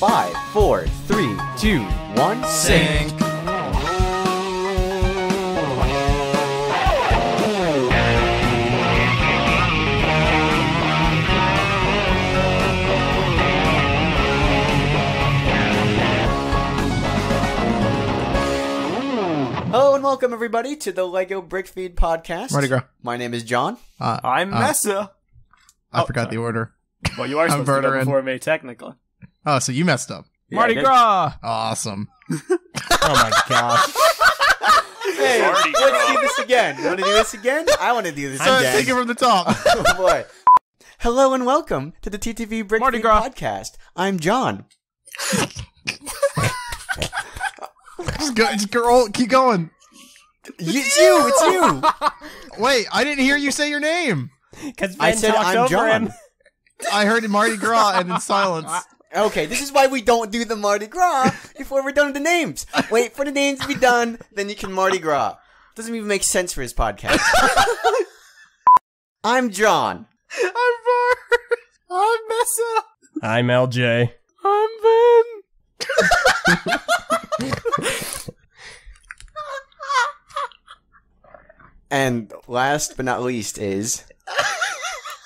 Five, four, three, two, one, sync. Hello and welcome everybody to the Lego Brick Feed podcast. Mardi Gras. My name is Jon. Uh, I'm uh, Meso. I forgot the order. Well, you are I'm supposed to go Verderin. before me, technically. Oh, so you messed up. Mardi Yeah, Gras. Awesome. Oh my gosh. Hey, Mardi let's Gras. do this again. You want to do this again? I want to do this So again. take it from the top. oh boy. Hello and welcome to the TTV Brick Mardi Feed Gras. podcast. I'm Jon. just go, just go, oh, keep going. Y- It's you. It's you. Wait, I didn't hear you say your name. Because I said I'm Jon. I heard Mardi Gras and then silence. Okay, this is why we don't do the Mardi Gras before we're done with the names. Wait for the names to be done, then you can Mardi Gras. Doesn't even make sense for his podcast. I'm Jon. I'm Var. I'm Meso. I'm Eljay. I'm Ven. And last but not least is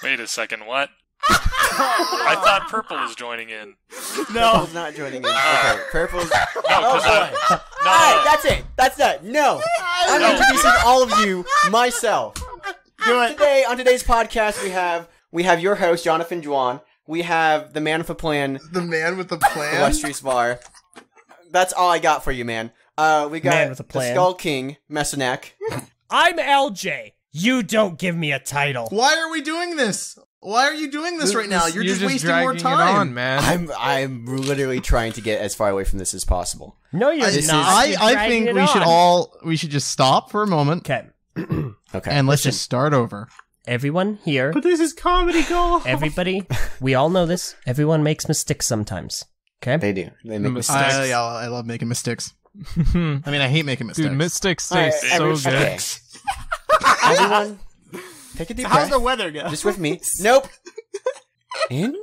Wait a second, what? I thought Purple was joining in. No, Purple's not joining in. Okay, Purple's. No, Oh 'cause I- no, Alright, that's it. That's that. No. I'm No. introducing all of you myself. Do it. Today on today's podcast we have we have your host, Jonathan Juan. We have the man with a plan, The man with the the plan. Westry Spar. That's all I got for you, man. Uh, we got Man with a the. Skull King, Messanek. I'm Eljay. You don't give me a title. Why are we doing this? Why are you doing this right now? You're, just, wasting more time. It on, man. I'm I'm literally trying to get as far away from this as possible. No, you're This not. I, You're I think it we should all we should just stop for a moment Okay. Okay. and let's listen. just start over. Everyone here, But this is comedy gold. everybody, we all know this. Everyone makes mistakes sometimes. Okay? they do. They make Mistakes. mistakes. I, I love making mistakes. I mean, I hate making mistakes. Dude, Mystic Alright, tastes every- so good. okay. Everyone, take a deep How's breath. the weather go? Just with me. Nope. In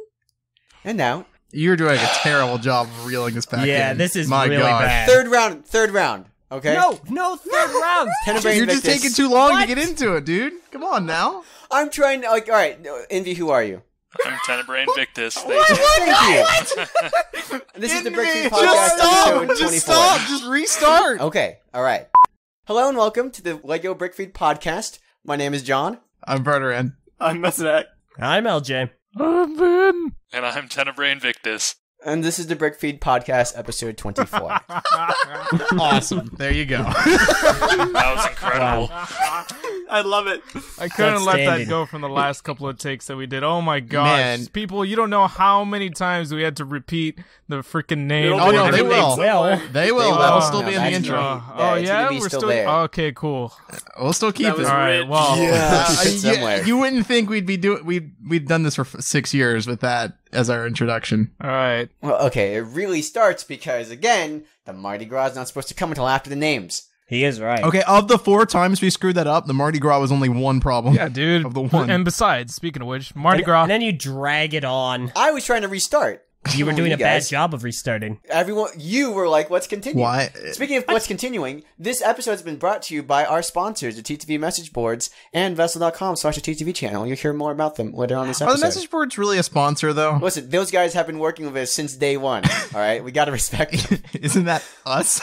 and out. You're doing a terrible job of reeling this back Yeah, in. this is My really God. bad. Third round. Third round. Okay. No, no third rounds. Tenebrae You're just taking too long What? to get into it, dude. Come on now. I'm trying to like. All right, Invi. Who are you? I'm Tenebrae Invictus. Thank you. Thank you. This is the Breakthrough Just Podcast stop. Just stop. Just restart. Okay. All right. Hello and welcome to the Lego Brick Feed podcast. My name is Jon. I'm Verderin. I'm Meso. I'm Eljay. I'm Ven. And I'm Tenebrae Invictus. And this is the Brick Feed podcast episode 24. awesome. There you go. That was incredible. I love it. I couldn't let that go from the last couple of takes that we did. Oh my gosh. Man. People, you don't know how many times we had to repeat the freaking name. Oh no, they will. link somewhere. They will. They That'll will. still No, be in the intro. right. Uh, Yeah, oh yeah, we're still still, there. okay. Cool. We'll still keep it. All right. Well, Yeah. Uh, you, somewhere. you wouldn't think we'd be doing we we'd done this for six years with that as our introduction. all right. Well, okay, it really starts because again, the Mardi Gras is not supposed to come until after the names. He is right. Okay, of the four times we screwed that up, the Mardi Gras was only one problem. Yeah, dude. Of the one. And besides, speaking of which, Mardi And, Gras. and then you drag it on. I was trying to restart. You were oh, doing a bad guys. job of restarting. Everyone, you were like, "Let's continue." Why? Speaking of what's continuing, this episode has been brought to you by our sponsors, the TTV message boards and Vessel.com slash the TTV channel. You'll hear more about them later on this Are episode. the message boards really a sponsor though? Listen, those guys have been working with us since day one. All right, we gotta respect them. Isn't that us?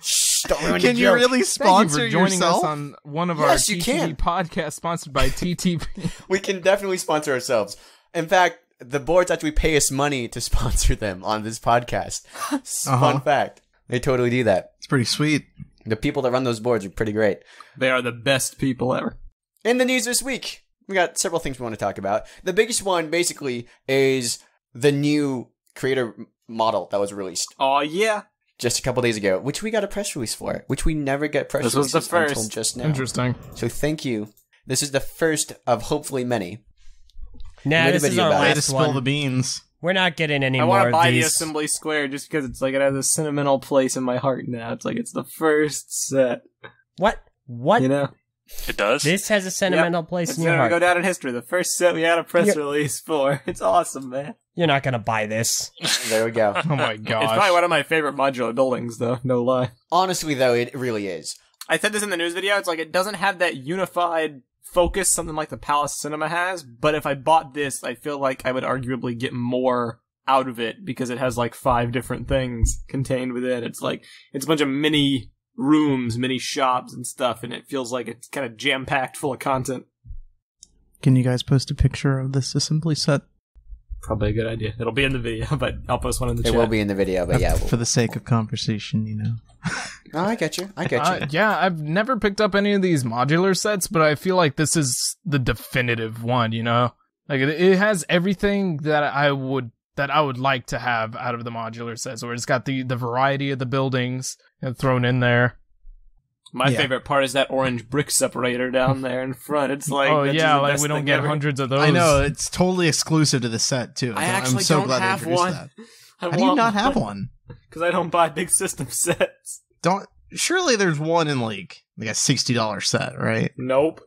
Shh, don't ruin Can you joke. really Thank you sponsor joining yourself? us on one of Yes, our you TTV can. podcasts sponsored by TTV. We can definitely sponsor ourselves. In fact, the boards actually pay us money to sponsor them on this podcast. Uh-huh. Fun fact. They totally do that. it's pretty sweet. The people that run those boards are pretty great. They are the best people ever. In the news this week, we got several things we want to talk about. The biggest one, basically, is the new creator model that was released Oh yeah. just a couple days ago, which we got a press release for, which we never get press This was the releases until just now. Interesting. So thank you. This is the first of hopefully many. Nah, made this is our about it. Way to spill one. the beans. We're not getting any I more want to of buy the. Assembly Square just because it's like it has a sentimental place in my heart now. It's like it's the first set, What? What? you know. It does. This has a sentimental place It's in your gonna heart. go down in history. The first set we had a press Yeah. release for. It's awesome, man. You're not gonna buy this. There we go. Oh my god. It's probably one of my favorite modular buildings, though. No lie. Honestly, though, it really is. I said this in the news video. It's like it doesn't have that unified focus, something like the Palace Cinema has. But if I bought this, I feel like I would arguably get more out of it because it has like five different things contained within. It's like it's a bunch of mini rooms, mini shops, and stuff, and it feels like it's kind of jam packed full of content. Can you guys post a picture of this assembly set Probably a good idea. It'll be in the video, but I'll post one in the It chat. will be in the video, but yeah. for the sake of conversation? You know. No, I get you. I get you. Uh, yeah, I've never picked up any of these modular sets, but I feel like this is the definitive one. You know, like it, it has everything that I would that I would like to have out of the modular sets. Where it's got the the variety of the buildings you thrown in there. My Yeah. favorite part is that orange brick separator down there in front. It's like oh yeah, like we don't get ever. hundreds of those. I know it's totally exclusive to the set too. I I'm so don't glad have one. that. I How do you not have one? Because I don't buy big system sets. Don't. Surely there's one in like like a sixty dollar set, right? Nope.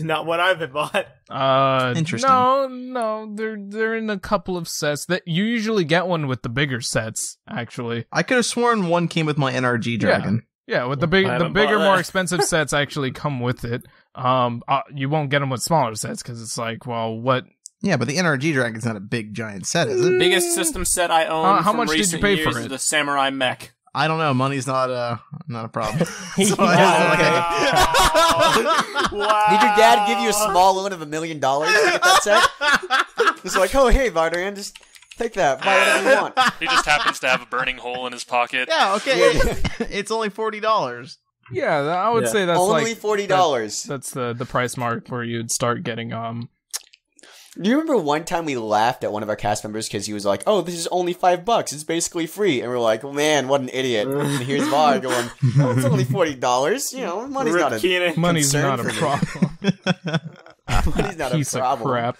Not what I've bought. Uh, Interesting. No, no, they're they're in a couple of sets that you usually get one with the bigger sets. Actually, I could have sworn one came with my NRG dragon. yeah, with the big the bigger, more expensive sets actually come with it. Um, uh, you won't get them with smaller sets because it's like, well, what? Yeah, but the NRG dragon's not a big giant set, is it? Biggest system set I own. Uh, how from much did you pay for it? The Samurai Mech. I don't know. Money's not uh not a problem. Yeah. So I was wow. Did your dad give you a small loan of a million dollars to get that set? It's like, oh hey, Vardaran, just take that, buy whatever you want. He just happens to have a burning hole in his pocket. yeah, okay. it's only forty dollars. Yeah, I would Yeah. say that's Only like forty dollars. that's the the price mark where you'd start getting um. Do you remember one time we laughed at one of our cast members because he was like, "Oh, this is only five bucks. It's basically free," and we're like, "Man, what an idiot!" And here's Var going, "Oh, it's only forty dollars. You know, money's Rip not a Keenan. Money's concern not a for me. problem. money's not Piece a of problem." crap.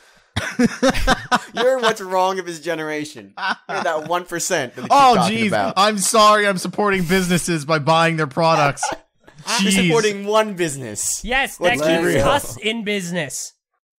You're what's wrong of his generation. You're that one percent that they keep Oh jeez. I'm sorry I'm supporting businesses by buying their products. You're supporting one business. Yes, Let's be keeps real. us in business.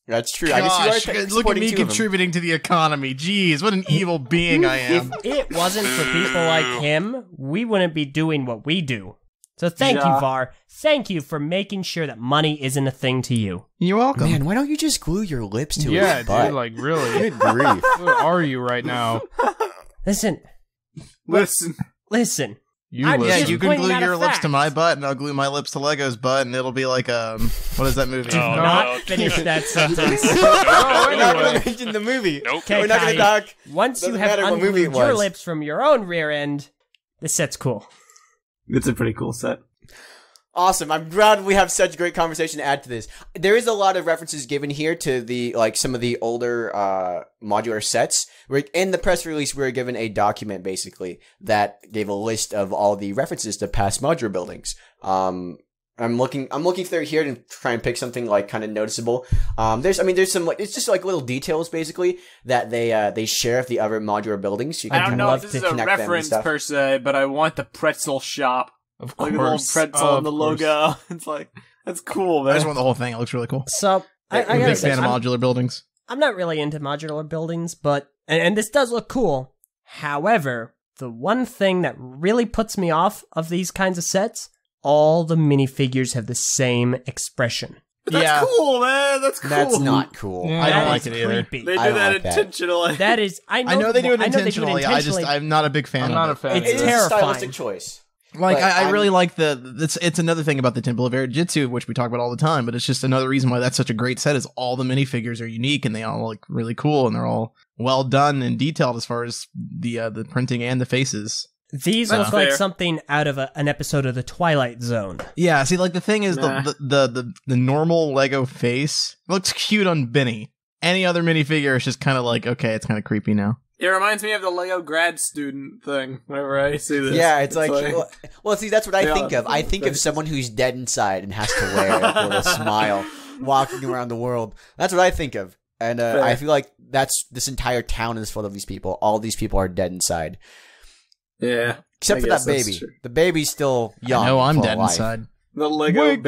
That's true. I guess you are Gosh, look at me two of them. contributing to the economy. Jeez, what an evil being I am. If it wasn't for people like him, we wouldn't be doing what we do. So thank Ja. you, Var. Thank you for making sure that money isn't a thing to you. You're welcome. Man, why don't you just glue your lips to Yeah, his butt? dude, like really, Good grief. where are you right now? Listen, Listen. listen. You I'm yeah, listen. just you can glue out a your lips to my butt, and I'll glue my lips to Lego's butt, and it'll be like um, what is that movie? Oh, not no. Finish that sentence. No, Oh, We're not going to mention the movie. Nope. We're not going to talk. Once you Doesn't have matter what movie unglued your lips from your own rear end, this set's cool. It's a pretty cool set. Awesome. I'm glad we have such great conversation to add to this. There is a lot of references given here to the like some of the older uh modular sets. We're in the press release we were given a document basically that gave a list of all the references to past modular buildings. Um I'm looking I'm looking through here to try and pick something like kind of noticeable. Um there's I mean there's some like it's just like little details basically that they uh they share with the other modular buildings. So You can I don't know if this is a connect them and reference per se, but I want the pretzel shop. Of Look at the little course, pretzel of and the course. logo. It's like that's cool, I man. just want the whole thing. It looks really cool. So I, I I'm a gotta big say, fan of I'm, modular buildings. I'm not really into modular buildings, but and, and this does look cool. However, the one thing that really puts me off of these kinds of sets, all the minifigures have the same expression. But that's Yeah. cool, man. That's cool. That's not cool. Yeah. I don't That like is it either. creepy. They do I that like that. intentionally. That is, I know, I know they do it I intentionally. They do it I just. I'm not a big fan. I'm of not it. a fan. It of is a terrifying. stylistic choice. Like I, I really like the it's it's another thing about the Temple of Jitsu, which we talk about all the time, but it's just another reason why that's such a great set is all the minifigures are unique and they all look really cool and they're all well done and detailed as far as the uh, the printing and the faces. These That's look like something out of a, an episode of the Twilight Zone. Yeah, see like the thing is Nah. the, the the the normal Lego face looks cute on Benny. Any other minifigure is just kind of like okay, it's kind of creepy now. It reminds me of the Lego grad student thing. Whenever I see this, Yeah, it's, like, well, well, see, that's what I Yeah, think of. I think of someone who's dead inside and has to wear a little smile walking around the world. That's what I think of. And uh, I feel like that's this entire town is full of these people. All these people are dead inside, yeah, except I for that baby. true. The baby's still young. no, I'm dead life. inside. the Lego Wake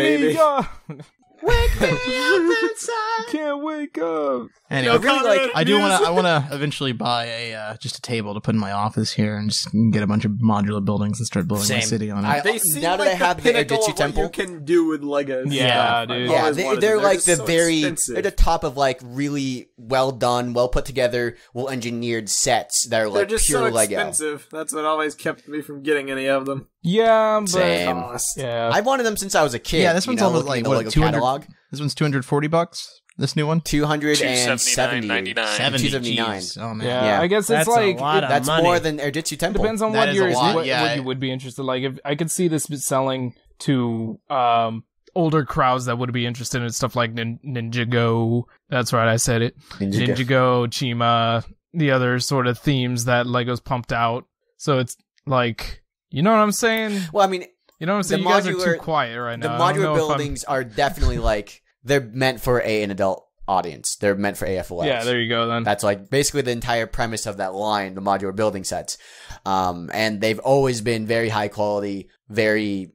me baby. up. Can't wake up. Anyway, I really like. I do want to. I want to eventually buy a uh, just a table to put in my office here and just get a bunch of modular buildings and start building my Same. city on it. I- They seem now that I have the pinnacle Airjitzu of what temple- you can do with Legos. Yeah, I've dude. Yeah, always they, wanted they're like the so very expensive. they're the top of like really well done, well put together, well engineered sets that are like They're like just pure so Lego. expensive. That's what always kept me from getting any of them. Yeah, but Same. Cost. yeah, I've wanted them since I was a kid. Yeah, this you one's know, almost like, at the what, Lego 200 catalog. this one's two hundred forty bucks. This new one. Two hundred and seventy. 279.99. Seventy. 279. Jeez. Oh man. yeah, Yeah. I guess That's it's like a lot of That's money. more than Airjitzu Temple. depends on That what is you're lot, what, yeah. what you would be interested. Like, if I could see this selling to um older crowds that would be interested in stuff like Nin- Ninjago. That's right, I said it. Ninjago. Ninjago, Chima, the other sort of themes that Legos pumped out. So it's like, you know what I'm saying? Well, I mean, You know what I'm saying? The you guys are modular- too quiet right now. I don't modular know if I'm- buildings are definitely like they're meant for a an adult audience. They're meant for AFOLs. Yeah, there you go then. That's like basically the entire premise of that line, the modular building sets. Um, and they've always been very high quality, very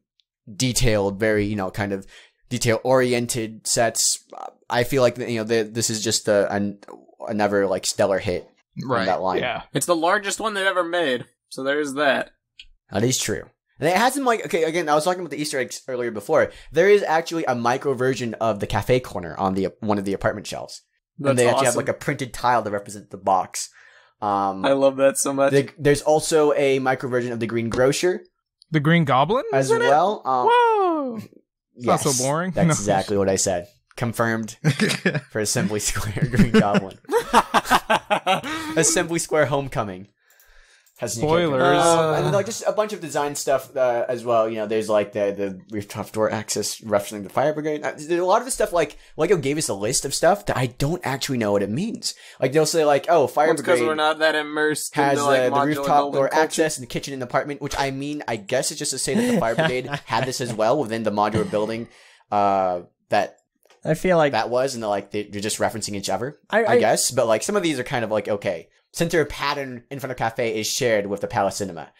detailed, very, you know, kind of detail oriented sets. I feel like, you know, the, this is just a, an, another like stellar hit on Right. that line. yeah. It's the largest one they've ever made. So there's that. That is true. And it has some like okay again. I was talking about the Easter eggs earlier before. There is actually a micro version of the cafe corner on the one of the apartment shelves, That's and they actually have like a printed tile to represent the box. Um, I love that so much. the, there's also a micro version of the Green Grocer The Green Goblin as is in it? well. Um, Whoa! not so boring. That's No. exactly what I said. Confirmed for Assembly Square Green Goblin. Assembly Square Homecoming. Has new characters. Spoilers. Um, and then, like just a bunch of design stuff uh, as well. You know, there's like the the rooftop door access referencing the fire brigade. Uh, there's a lot of the stuff like Lego gave us a list of stuff that I don't actually know what it means. Like they'll say like, oh, fire brigade." because we're not that immersed has into, like, uh, the rooftop door culture. access and the kitchen and apartment. Which I mean, I guess it's just to say that the fire brigade had this as well within the modular building. Uh, that I feel like that was, and they're like they- they're just referencing each other. I, I, I, guess, but like some of these are kind of like okay, center pattern in front of cafe is shared with the Palace Cinema.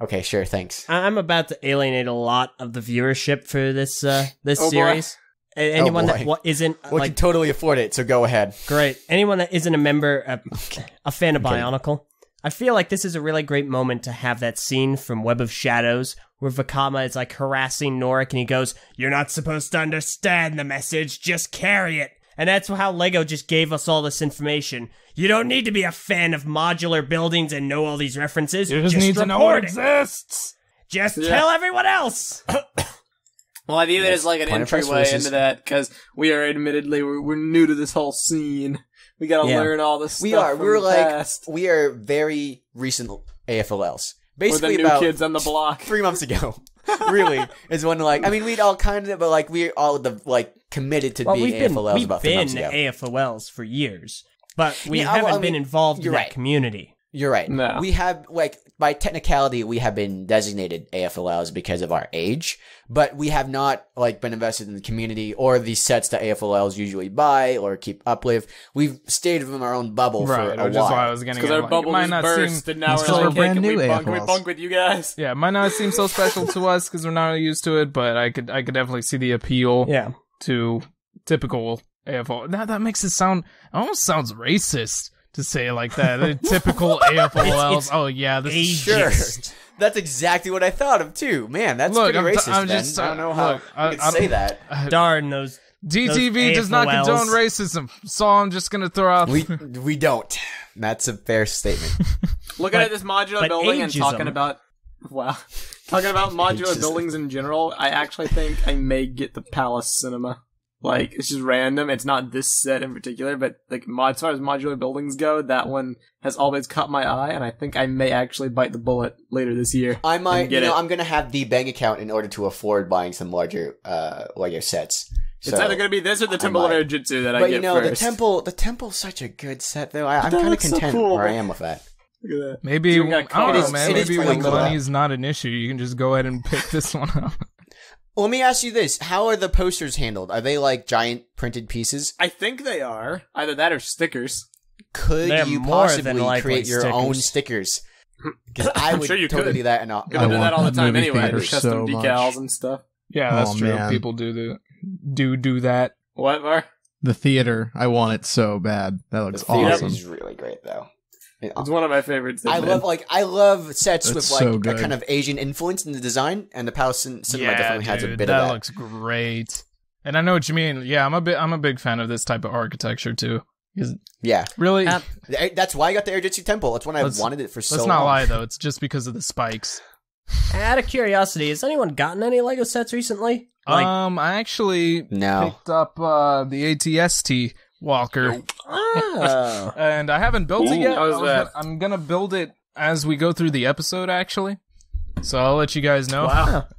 Okay, sure, thanks. I- I'm about to alienate a lot of the viewership for this uh, this Oh, series. A- Anyone boy. that wa- isn't We like can totally afford it, so go ahead. great, anyone that isn't a member, a, a fan of Okay. Bionicle, I feel like this is a really great moment to have that scene from Web of Shadows where Vakama is like harassing Norik and he goes, "You're not supposed to understand the message, just carry it." And that's how Lego just gave us all this information. You don't need to be a fan of modular buildings and know all these references. You just, need to know report it. exists. Just Yeah. tell everyone else. Well, I view it as like an Point entryway into that because we are admittedly we're, we're new to this whole scene. We got to Yeah. learn all this. We stuff are. from We're the like past. we are very recent AFOLs. We're the Basically, new about kids on the block. three months ago. really is when like I mean we'd all kind of but like we all the like committed to Well, being we've been AFOLs we've about three been months ago. AFOLs for years, but we Yeah, haven't well, I been involved in that right. community. You're right. No. We have like by technicality we have been designated AFOLs because of our age, but we have not like been invested in the community or the sets that AFOLs usually buy or keep up with. We've stayed in our own bubble Right, for a which is why I while. was getting Because our like, bubble might just not burst, seem and now we're 'cause like, we're hey, brand can we new bunk? We bunk with you guys? yeah, it might not seem so special to us because we're not used to it, but I could I could definitely see the appeal Yeah, to typical AFOL. Now that makes it sound it almost sounds racist to say it like that. The typical AFOLs. it's oh yeah, this is Sure. That's exactly what I thought of too. Man, that's Look, pretty I'm t- racist. I'm Ben. just, I don't uh, know how look, you I- could I say don't- that. Darn those. TTV does not condone racism, so I'm just gonna throw out. We we don't. That's a fair statement. Looking But- at this modular but building and talking about wow, talking about modular Ageism. buildings in general, I actually think I may get the Palace Cinema. Like it's just random. It's not this set in particular, but like mod, as far as modular buildings go, that one has always caught my eye, and I think I may actually bite the bullet later this year. I might, And you know, it. I'm gonna have the bank account in order to afford buying some larger uh Lego sets. So, It's either going to be this or the Temple of might. Airjitzu that I get. but you know, the temple, the temple's such a good set though. I, I'm kind of looks so content cool. where I am with that. Look at that. Maybe So I don't know, It is- man. Maybe when cool. money's not an issue, you can just go ahead and pick this one up. Let me ask you this: How are the posters handled? Are they like giant printed pieces? I think they are either that or stickers. Could They're you possibly create your stickers. own stickers? Because I would sure you totally could. do that. And I'll, You I do that all the time movie anyway. theater There's custom so decals much. and stuff. Yeah, that's Oh, true. man. People do do do do that. What, Var? The theater, I want it so bad. That The looks theater awesome. is really great though. It- It's one of my favorites. I man. love like I love sets That's with like so a kind of Asian influence in the design, and the Palace Cinema yeah, definitely has a bit that of that. looks great. And I know what you mean. Yeah, I'm a bit. I'm a big fan of this type of architecture too. yeah, Really, Th- that's why I got the Airjitzu Temple. That's when I wanted it for so let's long. not lie though. It's just because of the spikes. Out of curiosity, has anyone gotten any Lego sets recently? Like, um, I actually No, picked up uh, the ATST Walker, oh. and I haven't built it yet. how is I was that? gonna- I'm gonna build it as we go through the episode, actually. So I'll let you guys know. Wow.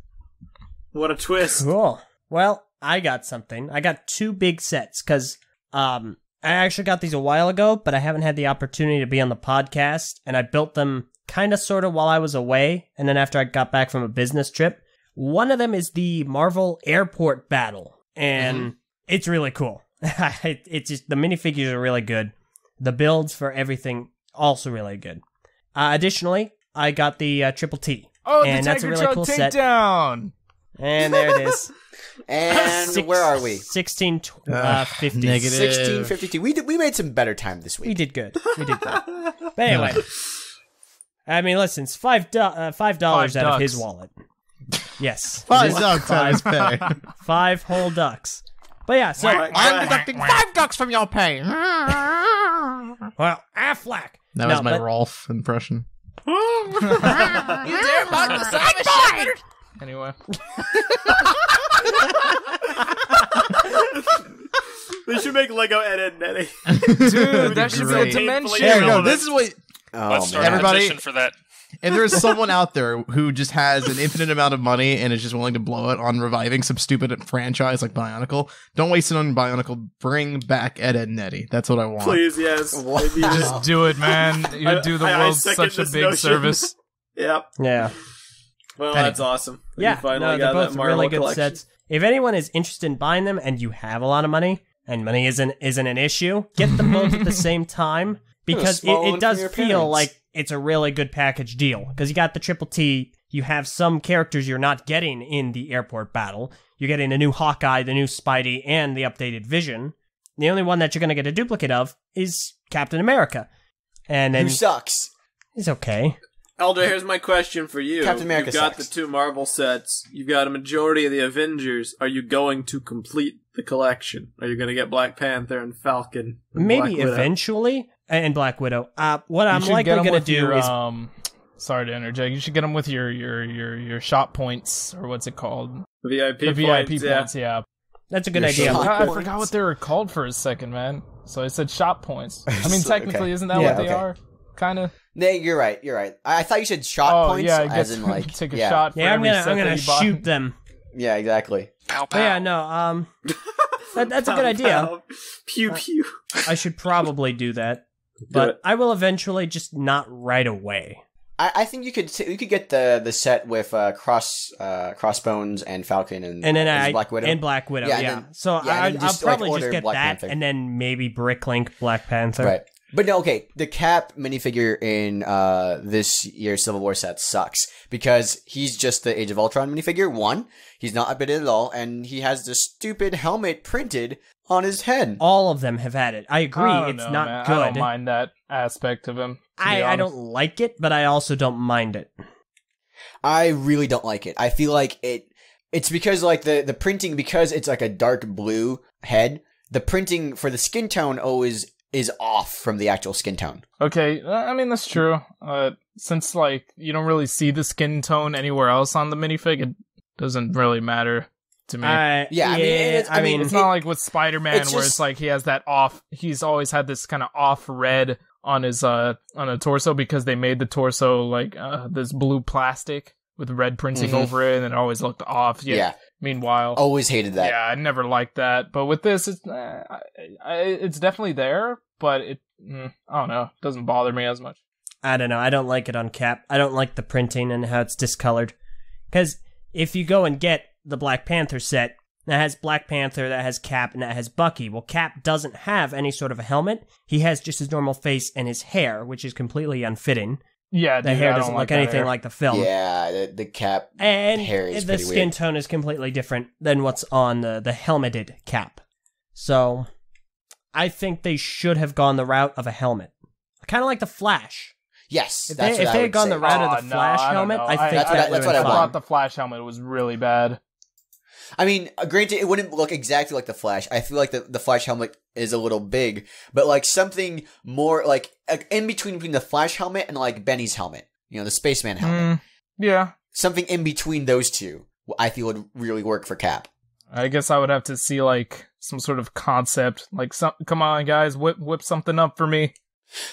What a twist. Cool. Well, I got something. I got two big sets because um, I actually got these a while ago, but I haven't had the opportunity to be on the podcast, and I built them kind of sort of while I was away, and then after I got back from a business trip. One of them is the Marvel Airport Battle, and it's really cool. it's just the minifigures are really good. The builds for everything also really good. Uh, additionally, I got the uh, Triple T, Oh, And the that's a Tiger really Chow cool set. takedown. and there it is. and Six- where are we? 16 tw- uh, Ugh, 50. negative. Sixteen fifty two. We did, we made some better time this week. We did good. We did good. But anyway, I mean, listen, it's five do- uh, five dollars Five out of his wallet. Yes, Five It is ducks out of his pay. five whole ducks. But yeah, so I'm deducting five ducks from your pay. well, Aflac. That No, was my but- Rolf impression. Anyway, They should make Lego Ed, Edd n Eddy. dude, that should be a great. dimension. Yeah, Yeah, no, this is what. Oh Let's start man. a Everybody- petition for that. If there's someone out there who just has an infinite amount of money and is just willing to blow it on reviving some stupid franchise like Bionicle, don't waste it on Bionicle. Bring back Ed, Edd n Eddy. That's what I want. Please, yes. Wow. Just- Just do it, man. You I- do the I- I world second such a big notion. service. Yep. Yeah, Well, Anyway. that's awesome. that you yeah. finally No, they're got both that really good collection. sets. If anyone is interested in buying them and you have a lot of money and money isn't isn't an issue, get them both at the same time because it, it does feel parents. like it's a really good package deal because you got the triple T. You have some characters you're not getting in the airport battle. You're getting a new Hawkeye, the new Spidey, and the updated Vision. The only one that you're going to get a duplicate of is Captain America, and then Who sucks? he's okay. Elder, here's my question for you. Captain America You've got sucks. the two Marvel sets. You've got a majority of the Avengers. Are you going to complete the collection? Are you going to get Black Panther and Falcon? and Maybe Black Widow? eventually, and Black Widow. Uh, what I'm should likely get 'em going to do your, is um. Sorry to interject. You should get them with your your your your shot points or what's it called? VIP The points, VIP yeah. points. Yeah. that's a good Your idea. shot- I, I forgot what they were called for a second, man. So I said shot points. I mean, So- technically, okay. isn't that Yeah, what they okay. are? Kind of. No, you're right. You're right. I, I thought you said shot Oh points, yeah, I as guess in like take a yeah. shot. For Yeah, I'm every gonna I'm gonna you buy. shoot them. Yeah, exactly. Pow pow. Yeah, no, um, that, that's a good idea. pow. Pew pew. I should probably do that, Do but. I will eventually, just not right away. I, I think you could t- you could get the the set with uh, cross uh, crossbones and Falcon and And then I Black Widow. and Black Widow, Yeah, yeah. then- so yeah, I, and then I'll just, like, probably just get Black that, Panther. and then maybe Bricklink Black Panther. Right. But no, okay. The Cap minifigure in uh, this year's Civil War set sucks because he's just the Age of Ultron minifigure. One, he's not updated at all, and he has the stupid helmet printed on his head. All of them have had it. I agree. I don't it's know, not man. good. I don't mind that aspect of him. I, I don't like it, but I also don't mind it. I really don't like it. I feel like it. It's because like the the printing because it's like a dark blue head. The printing for the skin tone always is off from the actual skin tone. Okay, uh, I mean that's true. Uh, since like you don't really see the skin tone anywhere else on the minifig, it doesn't really matter to me. I, Yeah, I mean, it's- I I mean, mean, it's not like with Spider-Man where just- it's like he has that off. He's always had this kind of off red on his uh on a torso because they made the torso like uh, this blue plastic with red printing Mhm. over it, and it always looked off. Yeah, Yeah. Meanwhile, always hated that. yeah, I never liked that. But with this, it's uh, I, I, it's definitely there, but it mm, I don't know, it doesn't bother me as much. I don't know. I don't like it on Cap. I don't like the printing and how it's discolored. Because if you go and get the Black Panther set, that has Black Panther, that has Cap, and that has Bucky. Well, Cap doesn't have any sort of a helmet. He has just his normal face and his hair, which is completely unfitting. Yeah, The dude, hair doesn't like look that anything hair. like the film. Yeah, the, the cap. And Hair is the skin weird. tone is completely different than what's on the, the helmeted cap. So I think they should have gone the route of a helmet. Kind of like the Flash. Yes, If that's they- what if I they had gone say. the route of Oh, the no, Flash I helmet, know. I think That's what I- that that's would what I have I been want. thought the Flash helmet was really bad. I mean, uh, granted, it wouldn't look exactly like the Flash. I feel like the, the Flash helmet is a little big, but like something more like in between between the Flash helmet and like Benny's helmet. You know, the spaceman helmet. Mm, yeah, Something in between those two, I feel would really work for Cap. I guess I would have to see like some sort of concept. Like, some, come on, guys, whip whip something up for me.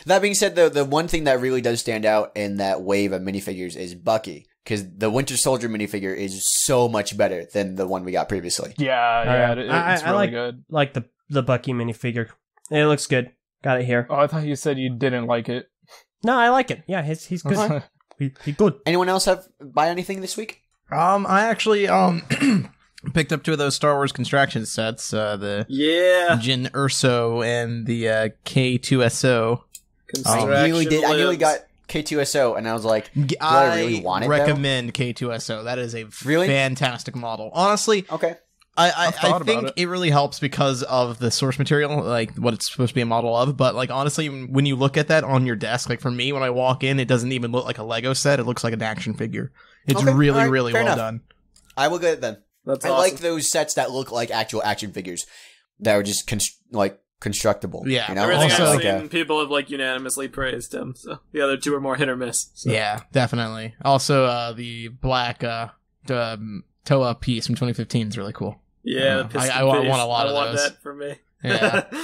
That being said, though, the one thing that really does stand out in that wave of minifigures is Bucky, because the Winter Soldier minifigure is so much better than the one we got previously. Yeah, yeah, Alright. it- it's I really like- good. like the the Bucky minifigure. It looks good. Got it here. Oh, I thought you said you didn't like it. No, I like it. Yeah, he's he's good. he, he good. Anyone else have buy anything this week? Um, I actually um picked up two of those Star Wars constraction sets. Uh, the Yeah. Jyn Erso and the uh, K2SO. I nearly did. I nearly got K2SO, and I was like, I really want it, though? recommend K2SO. That is a Really? fantastic model. Honestly, okay, I, I've I, I think about it. really helps because of the source material, like what it's supposed to be a model of. But like honestly, when you look at that on your desk, like for me, when I walk in, it doesn't even look like a Lego set. It looks like an action figure. It's Okay, really, alright, really fair well enough. done. I will get it then. That's I awesome. like those sets that look like actual action figures that are just const- like constructible. Yeah. you know, Everything Also- I've like seen, a- people have like unanimously praised him. So the other two are more hit or miss. So. Yeah, definitely. Also, uh, the black uh, um, Toa piece from 2015 is really cool. Yeah, Uh, the I- I want- want a lot I of want those. that for me. Yeah.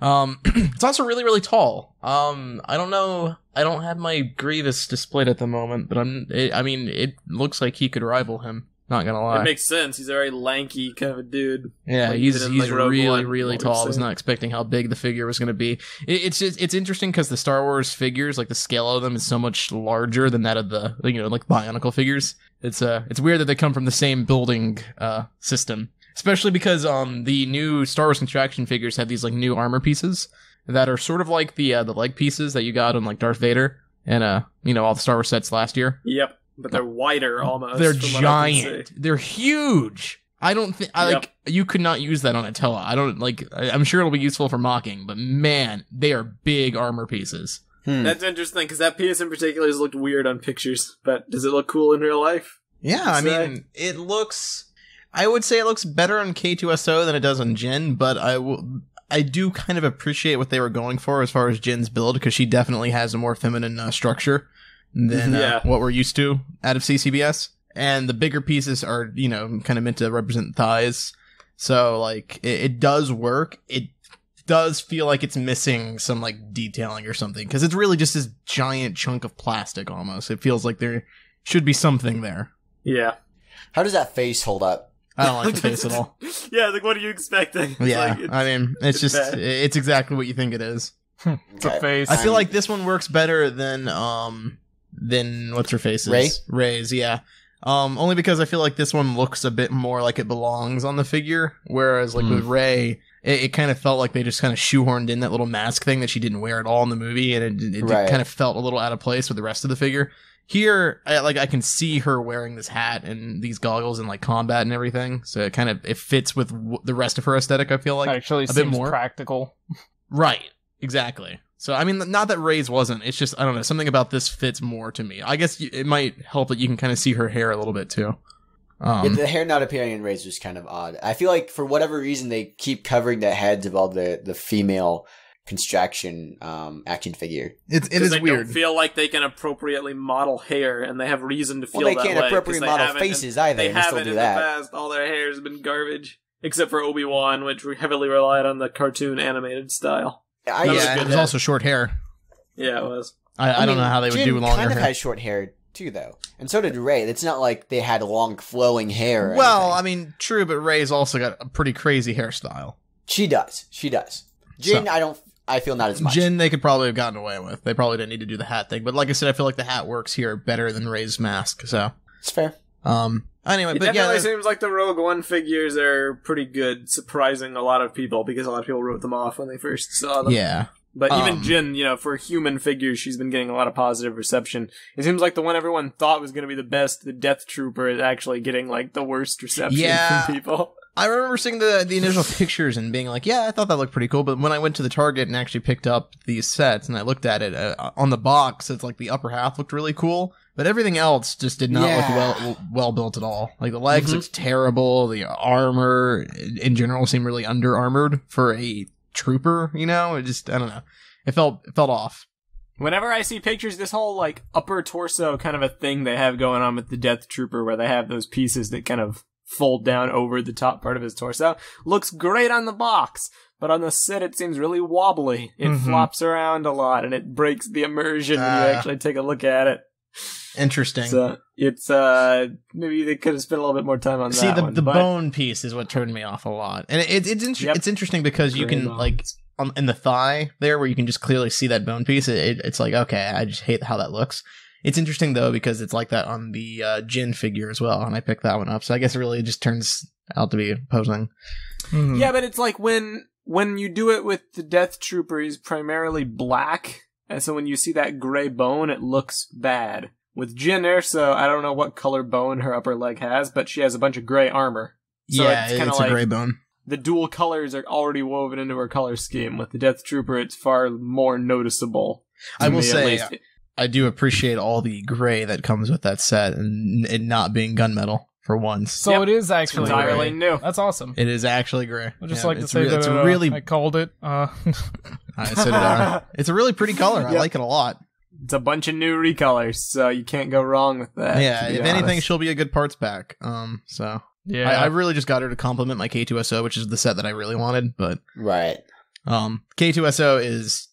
Um, it's also really, really tall. Um, I don't know. I don't have my Grievous displayed at the moment, but I'm. It, I mean, it looks like he could rival him. Not gonna lie. it makes sense. He's a very lanky kind of a dude. yeah, like, he's he's like, really, really tall. I was not expecting how big the figure was gonna be. It, it's just it's interesting because the Star Wars figures, like the scale of them, is so much larger than that of the you know like Bionicle figures. It's uh it's weird that they come from the same building uh system, especially because um the new Star Wars constraction figures have these like new armor pieces that are sort of like the uh, the leg pieces that you got on like Darth Vader and uh you know all the Star Wars sets last year. Yep, but they're wider almost. They're from what I can giant. They're huge. I don't think I Yep. like you could not use that on a Toa. I don't like. I- I'm sure it'll be useful for mocking, but man, they are big armor pieces. Hmm. That's interesting because that piece in particular has looked weird on pictures. But does it look cool in real life? Yeah, I Say. mean, it looks. I would say it looks better on K2SO than it does on Jyn, but I will. I do kind of appreciate what they were going for as far as Jyn's build because she definitely has a more feminine uh, structure than uh, what we're used to out of CCBS. And the bigger pieces are, you know, kind of meant to represent thighs. So, like, it, it does work. It does feel like it's missing some, like, detailing or something because it's really just this giant chunk of plastic almost. It feels like there should be something there. Yeah. How does that face hold up? I don't like the face at all. yeah, like what are you expecting? It's Yeah, like, it's- I mean, it's, it's just bad. it's exactly what you think it is. It's a face. I feel like this one works better than um than what's her face Rey? Rey's, yeah. Um, only because I feel like this one looks a bit more like it belongs on the figure, whereas like with Rey, it, it kind of felt like they just kind of shoehorned in that little mask thing that she didn't wear at all in the movie, and it, it Right. kind of felt a little out of place with the rest of the figure. Here, I, like I can see her wearing this hat and these goggles and like combat and everything, so it kind of it fits with w- the rest of her aesthetic. I feel like actually a bit seems more. practical. Right. Exactly. So I mean, not that Rey's wasn't. It's just I don't know. Something about this fits more to me. I guess you, it might help that you can kind of see her hair a little bit too. Yeah, Um, the hair not appearing in Rey's was kind of odd. I feel like for whatever reason they keep covering the heads of all the the female constraction um, action figure. it's it 'cause is they weird. Don't feel like they can appropriately model hair, and they have reason to feel Well, they that can't way, 'cause appropriately they model haven't- faces either. They and they still haven't do in that. the past. All their hair has been garbage, except for Obi Wan, which we heavily relied on the cartoon animated style. I That was just- yeah, it was hair. also short hair. Yeah, it was. I, I, don't mean, know how they would Jyn do longer kind of hair. has short hair too, though, and so did Rey. It's not like they had long flowing hair. or well, I mean, true, but Rey's also got a pretty crazy hairstyle. she does. She does. Jyn, So- I don't. I feel not as much. Jyn, they could probably have gotten away with. They probably didn't need to do the hat thing. But like I said, I feel like the hat works here better than Rey's mask. So, it's fair. Um, anyway, It but yeah, definitely that- seems like the Rogue One figures are pretty good, surprising a lot of people because a lot of people wrote them off when they first saw them. yeah. But even Um, Jyn, you know, for human figures, she's been getting a lot of positive reception. It seems like the one everyone thought was going to be the best, the Death Trooper, is actually getting like the worst reception Yeah. from people. I remember seeing the the initial pictures and being like, "Yeah, I thought that looked pretty cool." But when I went to the Target and actually picked up these sets and I looked at it uh, on the box, it's like the upper half looked really cool, but everything else just did not Yeah. look well well built at all. Like the legs Mhm. looked terrible. The armor in general seemed really under armored for a trooper. You know, it just I don't know. It felt it felt off. Whenever I see pictures, this whole like upper torso kind of a thing they have going on with the Death Trooper, where they have those pieces that kind of fold down over the top part of his torso, looks great on the box. But on the set, it seems really wobbly. It Mhm. flops around a lot, and it breaks the immersion when Ah. you actually take a look at it. Interesting. So it's uh maybe they could have spent a little bit more time on See that the one, the but- bone piece is what turned me off a lot, and it, it's int- Yep. it's interesting because you can bones. like on in the thigh there where you can just clearly see that bone piece. It, it- it's like okay, I just hate how that looks. It's interesting though because it's like that on the uh, Jyn figure as well, and I picked that one up. So I guess it really just turns out to be opposing. Mhm. Yeah, but it's like when when you do it with the Death Trooper, he's primarily black, and so when you see that gray bone, it looks bad. With Jyn Erso, I don't know what color bone her upper leg has, but she has a bunch of gray armor. So yeah, it's it's, kinda a gray bone. The dual colors are already woven into her color scheme. With the Death Trooper, it's far more noticeable. I will say. I do appreciate all the gray that comes with that set, and it not being gunmetal for once. So Yep. it is actually entirely gray. new. That's awesome. It is actually gray. I just Yeah, like to say re- that it's uh, really I called it. Uh, Uh, so did I. It's a really pretty color. I like it a lot. It's a bunch of new recolors, so you can't go wrong with that. yeah, to be if anything, she'll be a good parts back. Um, so yeah. I, I really just got her to compliment my K2SO, which is the set that I really wanted. But Right. um, K2SO is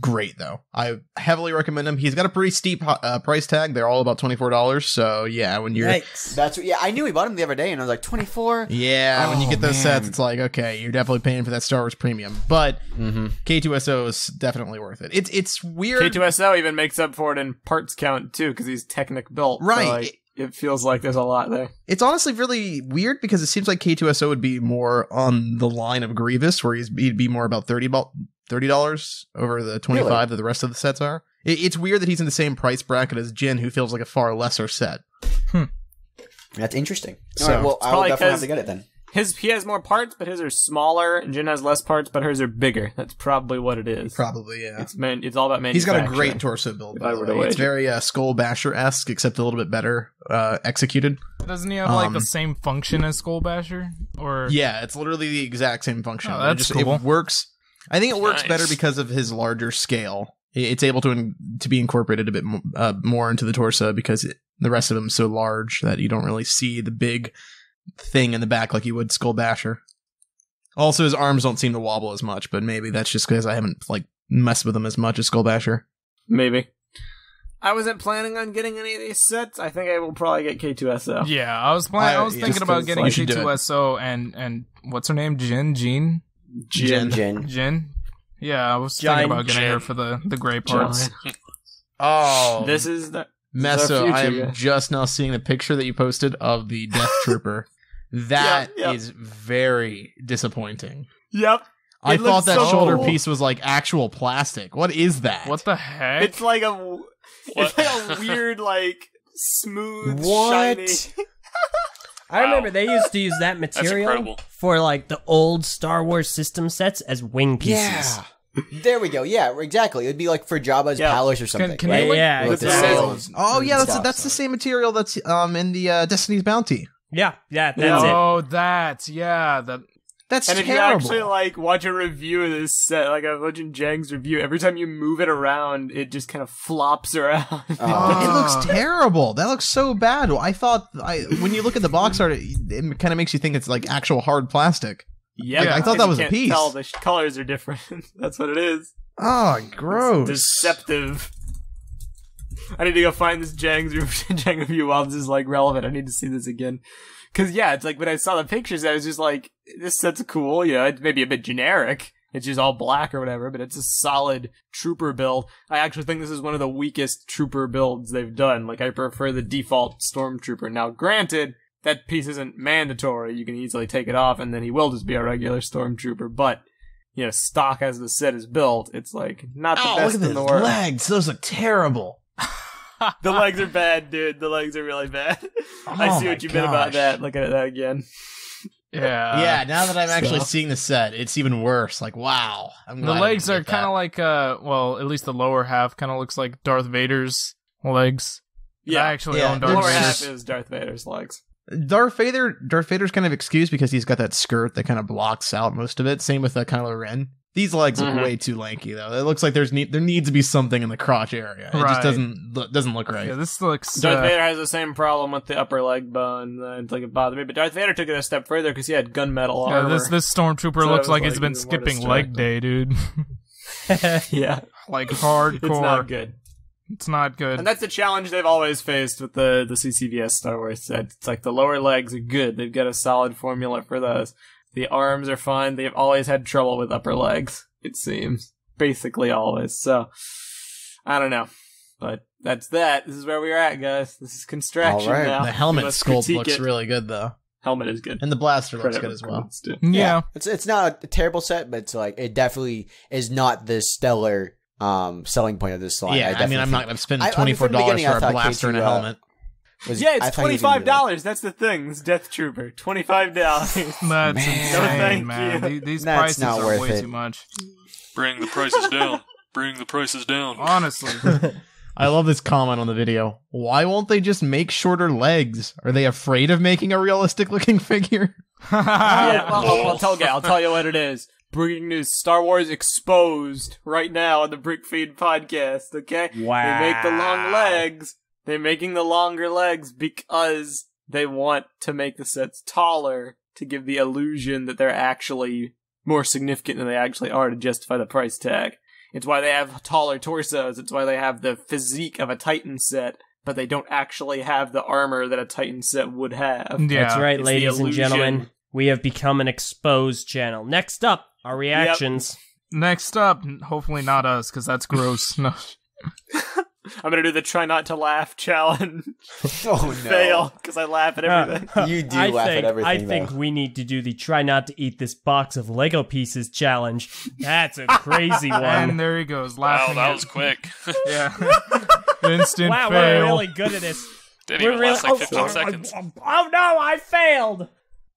great though. I heavily recommend him. He's got a pretty steep uh, price tag. They're all about twenty four dollars. So yeah, when you're Yikes. That's yeah. I knew we bought him the other day, and I was like twenty four. yeah, when you Oh, get those sets, it's like okay, you're definitely paying for that Star Wars premium. But Mm-hmm. K2SO is definitely worth it. It's it's weird. K2SO even makes up for it in parts count too, because he's Technic built. so, Right. like, it feels like there's a lot there. It's honestly really weird because it seems like K2SO would be more on the line of Grievous, where he's, he'd be more about thirty thirty dollars over the twenty five Really? that the rest of the sets are. It, it's weird that he's in the same price bracket as Jyn, who feels like a far lesser set. That's interesting. So- All right. Well, I will probably definitely have 'cause- to get it then. His he has more parts, but his are smaller. And Jyn has less parts, but hers are bigger. That's probably what it is. Probably, yeah. It's man. It's all about maintaining. He's got a great torso build, by the way. It's very uh, Skull Basher esque, except a little bit better uh, executed. Doesn't he have like the Um, same function as Skull Basher? Or Yeah, it's literally the exact same function. Oh, It that's just, cool. It works. I think it works Nice. better because of his larger scale. It's able to in, to be incorporated a bit mo- uh, more into the torso because it, the rest of him is so large that you don't really see the big thing in the back like you would Skull Basher. Also, his arms don't seem to wobble as much, but maybe that's just because I haven't like messed with them as much as Skull Basher. Maybe. I wasn't planning on getting any of these sets. I think I will probably get K2SO. yeah, I was planning. I- I, was yeah, thinking about getting like, you should do it. K2SO and and what's her name? Jyn. Jean. Jyn. Jyn. Jyn. Yeah, I was Jyn. thinking about getting her for the the gray parts. Oh, This is the Meso, I am yeah. just now seeing the picture that you posted of the Death Trooper. That is Yeah, yeah. very disappointing. Yep. I It thought that so shoulder cool. piece was like actual plastic. What is that? What the heck? It's like a it's like a weird like smooth What? shiny. I remember they used to use that material for like the old Star Wars system sets as wing pieces. Yeah. There we go. Yeah, exactly. It'd be like for Jabba's Yeah. palace or something. can right? you, like, Yeah, Like the sails. oh yeah, that's Stuff, that's the same material that's um in the uh, Destiny's Bounty. Yeah, yeah, that's it. oh, that. Yeah, that. That's And if you actually like watch a review of this set, like a Legend watching Jang's review, every time you move it around, it just kind of flops around. Oh, it Ah. looks terrible. That looks so bad. I thought I when you look at the box art, it, it kind of makes you think it's like actual hard plastic. yeah, I thought that was a can't piece. Tell the colors are different. That's what it is. Oh, It's gross. deceptive. I need to go find this Jang's review, Jang review while this is like relevant. I need to see this again. Cause yeah, it's like when I saw the pictures, I was just like, this set's cool. Yeah, it's maybe a bit generic. It's just all black or whatever, but it's a solid trooper build. I actually think this is one of the weakest trooper builds they've done. Like I prefer the default stormtrooper. Now granted, that piece isn't mandatory. You can easily take it off and then he will just be a regular stormtrooper, but you know stock as the set is built, it's like not the Oh, best look at in the world. legs. Those look terrible. The legs are bad, dude. The legs are really bad. I Oh see what you meant about that. Looking at that again. Yeah. yeah, now that I'm actually so- seeing the set, it's even worse. Like, wow. I'm The glad I legs are kind of like, uh, well, at least the lower half kind of looks like Darth Vader's legs. Yeah, I actually Yeah, own the Darth lower Vader's. half is Darth Vader's legs. Darth Vader. Darth Vader's kind of excused because he's got that skirt that kind of blocks out most of it. Same with uh, Kylo Ren. These legs Mhm. way too lanky though. It looks like there's need there needs to be something in the crotch area. It Right. just doesn't lo- doesn't look right. Yeah, this looks. Darth uh, Vader has the same problem with the upper leg bone. uh, It's like it bothered me, but Darth Vader took it a step further because he had gunmetal yeah, armor. this this stormtrooper So looks like, like, he's been skipping leg day, dude. yeah, like hardcore. it's not good. It's not good. And that's the challenge they've always faced with the the CCBS Star Wars set. It's like the lower legs are good; they've got a solid formula for those. The arms are fine. They've always had trouble with upper legs. It seems basically always. So I don't know, but that's that. This is where we're at, guys. This is constraction All right. now. the We helmet sculpt looks it. really good though, Helmet is good. and the blaster looks Credit good as well. credit's due. yeah. It's it's not a terrible set, but it's like it definitely is not the stellar um selling point of this line. yeah, I, definitely mean, I'm think- not gonna spend I- I mean, twenty four dollars for a thought blaster and a K2, uh, helmet. Was- Yeah, it's thought he twenty was gonna five do that. dollars. That's the thing. This Death Trooper, twenty five dollars. That's Man. insane, No, thank man. you. These, these That's prices not are way it. too much. Bring the prices down. Bring the prices down. Honestly. I love this comment on the video. Why won't they just make shorter legs? Are they afraid of making a realistic looking figure? yeah, well, I'll, I'll tell you. I'll tell you what it is. Breaking news: Star Wars exposed right now on the Brickfeed podcast. Okay, Wow. they make the long legs. They're making the longer legs because they want to make the sets taller to give the illusion that they're actually more significant than they actually are to justify the price tag. It's why they have taller torsos. It's why they have the physique of a Titan set, but they don't actually have the armor that a Titan set would have. yeah. That's right, It's ladies and gentlemen. We have become an exposed channel. Next up, our reactions. Next up, hopefully not us, because that's gross. No. I'm gonna do the try not to laugh challenge. Oh no! Fail because I laugh at everything. You do I laugh at everything, I think though. we need to do the try not to eat this box of Lego pieces challenge. That's a crazy one. And there he goes, Laughing Wow, that was quick. Yeah. Instant wow, fail. we're really good at this. Didn't We're really. last like oh, 15 oh, seconds. Oh, oh, no, I failed.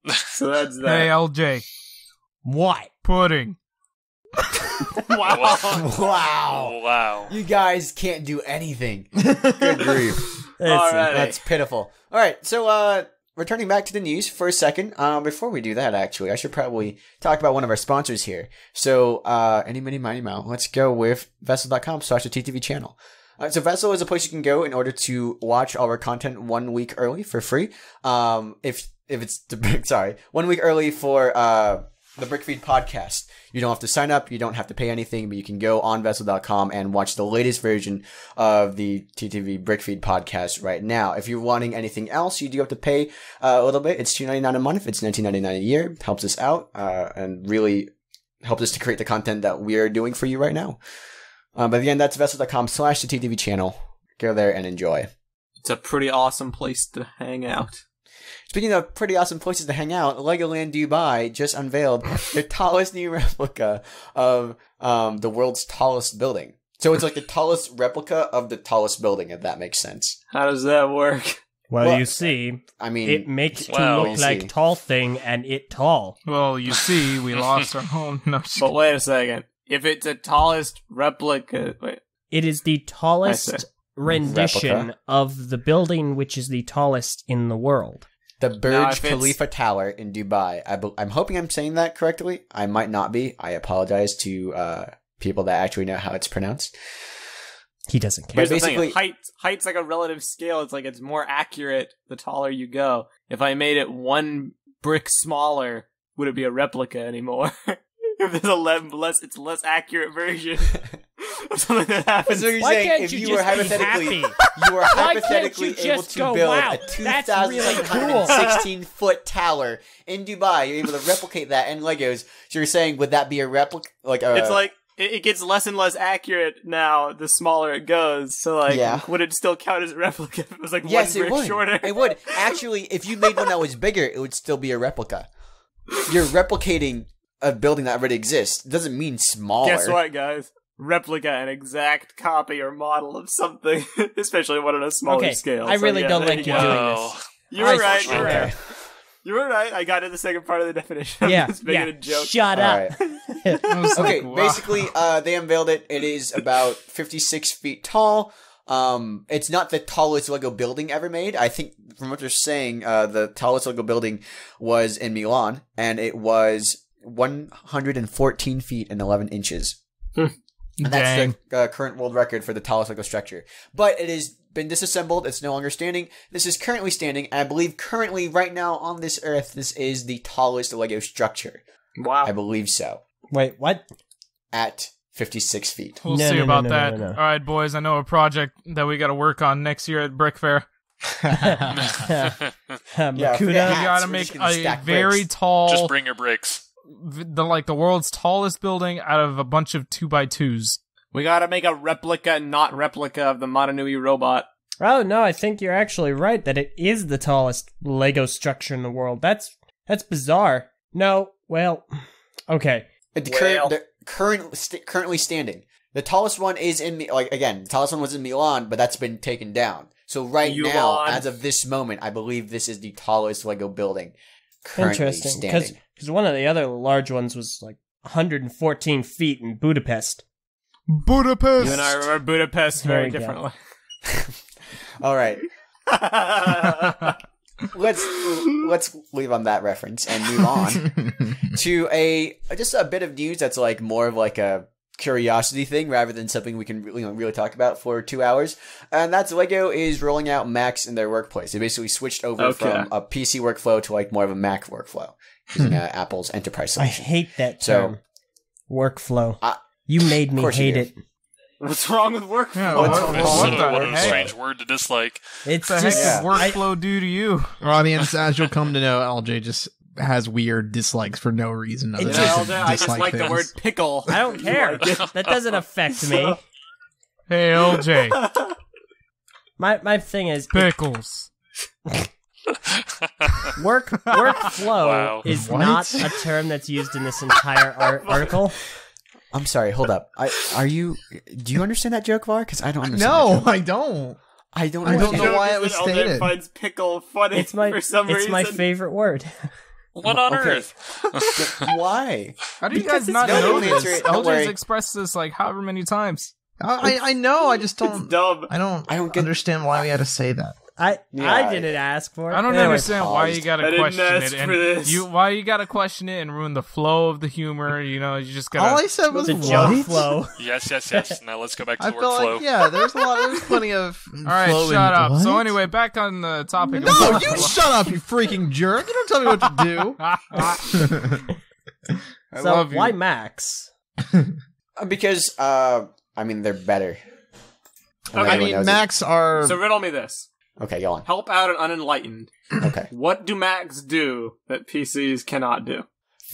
So that's Hey, that. Eljay. What? Pudding. wow. wow, wow. you guys can't do anything. Good grief. Alright. That's pitiful. All right, so uh, returning back to the news for a second. Um, before we do that, actually, I should probably talk about one of our sponsors here. So, uh, any mini mighty mo, let's go with vessel.com slash the TTV channel. Uh, so Vessel is a place you can go in order to watch all our content one week early for free. Um, if if it's the sorry, one week early for uh the Brickfeed podcast. You don't have to sign up, you don't have to pay anything, but you can go on vessel.com and watch the latest version of the TTV Brickfeed podcast right now. If you're wanting anything else, you do have to pay uh, a little bit. It's two ninety nine a month. It's nineteen ninety nine a year. Helps us out uh, and really helps us to create the content that we are doing for you right now. Uh, but again, that's vessel.com slash the TTV channel. Go there and enjoy. It's a pretty awesome place to hang out. Speaking of pretty awesome places to hang out, Legoland Dubai just unveiled their tallest new replica of um, the world's tallest building. So it's like the tallest replica of the tallest building, if that makes sense. How does that work? Well, Well, you see, I mean, it makes to Well, look like see. tall thing and it tall. Well, you see, we lost our home. No, just But wait a second. If it's a tallest replica, wait, It is the tallest rendition Replica. of the building which is the tallest in the world. The Burj if Khalifa Tower in Dubai. I be- I'm hoping I'm saying that correctly. I might not be. I apologize to uh, people that actually know how it's pronounced. He doesn't care. here's But the thing. basically- Height, height's like a relative scale. It's like it's more accurate the taller you go. If I made it one brick smaller, would it be a replica anymore? if there's a less, it's a less accurate version of something that happens. So you're Why saying can't if you you, just were hypothetically, you were hypothetically you able to build "Wow, a that's really 2,716 foot tower in Dubai, you're able to replicate that in Legos. So you're saying would that be a replica? Like a, it's like it, it gets less and less accurate now the smaller it goes. So like, Yeah. would it still count as a replica if it was like yes, one it brick would. shorter? It would actually. If you made one that was bigger, it would still be a replica. You're replicating a building that already exists. It doesn't mean smaller. Guess what, guys? Replica, an exact copy or model of something, especially one on a smaller Okay, scale. I So, really yeah, don't like you you doing this. You were I- right. You were right. You were right. I got to the second part of the definition. I'm Yeah, just making yeah. a joke. Shut All up. right. Okay, like, wow. basically, uh, they unveiled it. It is about 56 feet tall. Um, it's not the tallest Lego building ever made. I think, from what they're saying, uh, the tallest Lego building was in Milan, and it was 114 feet and 11 inches. And Dang. that's the uh, current world record for the tallest Lego structure. But it has been disassembled. It's no longer standing. This is currently standing. And I believe currently, right now on this Earth, this is the tallest Lego structure. Wow. I believe so. Wait, what? At 56 feet. We'll No, see no, no, about no, that. no, no. All right, boys. I know a project that we got to work on next year at Brick Fair. Yeah, Makuda. forget We got to make just a very bricks. tall, Just bring your bricks. V- the like the world's tallest building out of a bunch of two by twos. we gotta make a replica, not replica, of the Mata Nui robot. Oh no, I think you're actually right that it is the tallest Lego structure in the world. That's that's bizarre. No, well, okay. The Well. current, the current, st- currently standing. The tallest one is in like again. The tallest one was in Milan, but that's been taken down. So right now, as of this moment, I believe this is the tallest Lego building currently Interesting, because standing. one of the other large ones was like 114 feet in Budapest. Budapest. You and I remember Budapest very differently. All right, let's let's leave on that reference and move on to a just a bit of news that's like more of like a curiosity thing rather than something we can really, you know, really talk about for two hours. And that's Lego is rolling out Macs in their workplace. They basically switched over Okay. from a PC workflow to like more of a Mac workflow using uh, Apple's enterprise I hate that So- term. Workflow. I- you made me hate it. What's wrong with work? Yeah, What's what, wrong what with the what a strange word to dislike. It's What the heck just Yeah. did workflow do to you? Well, I mean, as, as you'll come to know, Eljay just has weird dislikes for no reason other than No, to I just dislike like the things. word pickle. I don't care. that doesn't affect me. Hey, Eljay, My my thing is pickles. work workflow Wow. is What? not a term that's used in this entire ar- article. I'm sorry, hold up. I, are you? Do you understand that joke, Var? Because I don't understand. No, that joke. I don't. I don't. I don't understand know why it was Alden stated. finds pickle funny It's my for some it's reason. my favorite word. What on Okay. earth? Why? How do you Because guys not know one answer this? it, don't expressed this like however many times. I, I know. I just don't. dumb. I don't. I don't get- understand why we had to say that. I Yeah, I I- didn't ask for it. I don't Anyway, understand why you paused. gotta I didn't question ask it and this. you why you gotta question it and ruin the flow of the humor. You know, you just All gotta. I said was The what? joke flow. yes, yes, yes. Now let's go back to the felt workflow. like yeah. There's a lot. There's plenty of. All right, flow shut in- up. So anyway, back on the topic. No, of you shut up, you freaking jerk! You don't tell me what to do. I so love you. why Macs? Uh, Because uh, I mean they're better. Okay, I mean, knows it. Macs are. So riddle me this. Okay, go on. Help out an unenlightened. Okay, What do Macs do that PCs cannot do?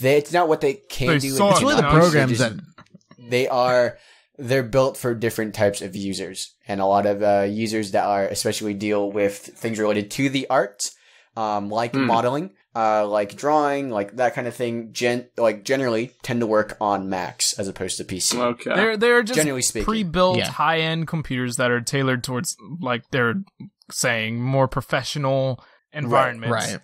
they, it's not what they can They do. it's really the programs that. they are they're built for different types of users and a lot of uh, users that are especially deal with things related to the arts um, like Hmm. modeling uh, like drawing like that kind of thing gen- like generally tend to work on macs as opposed to pc Okay. They're they're just Generally speaking. pre-built Yeah. high-end computers that are tailored towards like they're saying more professional environments. Right.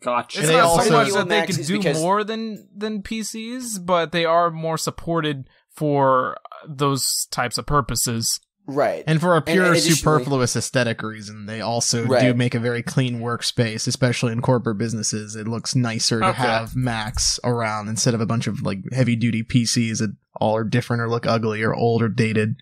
gotcha. It's And they not also- so much that they can do because- more than than PCs, but they are more supported for those types of purposes. Right And for a pure additionally- superfluous aesthetic reason, they also do make a very clean workspace, especially in corporate businesses. It looks nicer to Okay. have Macs around instead of a bunch of like heavy duty PCs that all are different or look ugly or old or dated.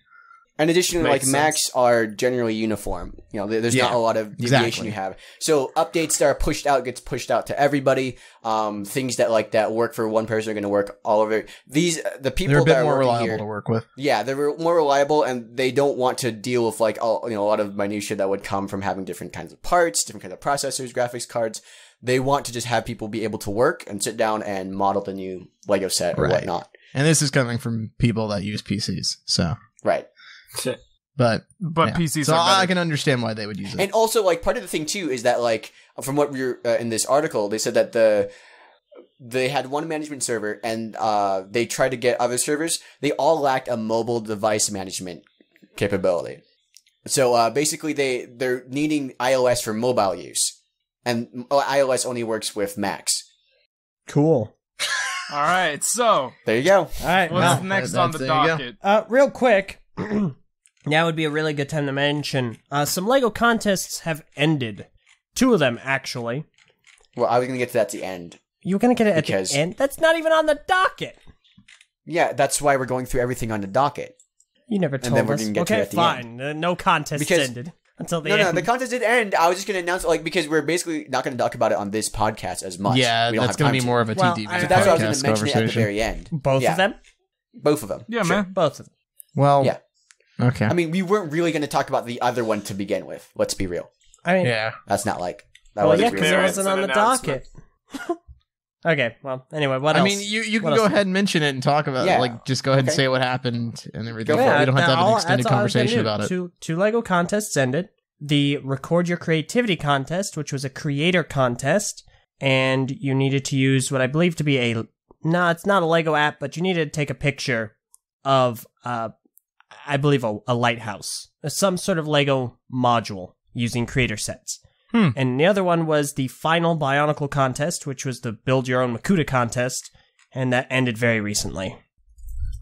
And additionally, like Makes Macs are generally uniform. You know, there- there's not a lot of deviation exactly. you have. So updates that are pushed out gets pushed out to everybody. Um, things that like that work for one person are going to work all over. These the people They're a that bit are more reliable here, to work with. yeah, they're re- more reliable, and they don't want to deal with like all you know a lot of minutia that would come from having different kinds of parts, different kinds of processors, graphics cards. They want to just have people be able to work and sit down and model the new Lego set or Right. whatnot. And this is coming from people that use PCs. So, Right. But But yeah. PCs So are. I can understand why they would use it. And also, like part of the thing too is that like from what we're uh, in this article, they said that the they had one management server, and uh, they tried to get other servers. They all lacked a mobile device management capability. So uh, basically, they they're needing iOS for mobile use, and iOS only works with Macs. Cool. All right, so There you go. All right. what's well, next that- on the there docket? Uh, real quick, now would be a really good time to mention uh, some Lego contests have ended. Two of them, actually. Well, I was gonna get to that at the end. You were gonna get it at Because- the end. That's not even on the docket. Yeah, that's why we're going through everything on the docket. You never told then we're us. gonna get to okay, it at the fine. Uh, no contest Because- ended until the no, end. no, the contest did end. I was just gonna announce, like, because we're basically not gonna talk about it on this podcast as much. Yeah, We don't that's have going to be more of a Well, TTV I- So that's why I was podcast gonna mention it at the conversation. very end. Both Yeah. of them. Both of them. Yeah, Sure. man. Both of them. Well, Yeah. Okay. I mean, we weren't really gonna talk about the other one to begin with. Let's be real. I mean, yeah. That's not like. That well, wasn't yeah, because it There right. is wasn't on the docket. okay. Well, anyway, what I else? mean, you, you can What go else? ahead and mention it and talk about Yeah. it. Like, just go ahead and say what happened and everything. Go for it. we don't have to have all- an that's extended all I was gonna conversation do. about it. Two, two Lego contests ended. The Record Your Creativity contest, which was a creator contest, and you needed to use what I believe to be a no, it's not a Lego app, but you needed to take a picture of, uh, I believe a, a lighthouse, some sort of Lego module using creator sets. Hmm. And the other one was the final Bionicle contest, which was the Build Your Own Makuta contest, and that ended very recently.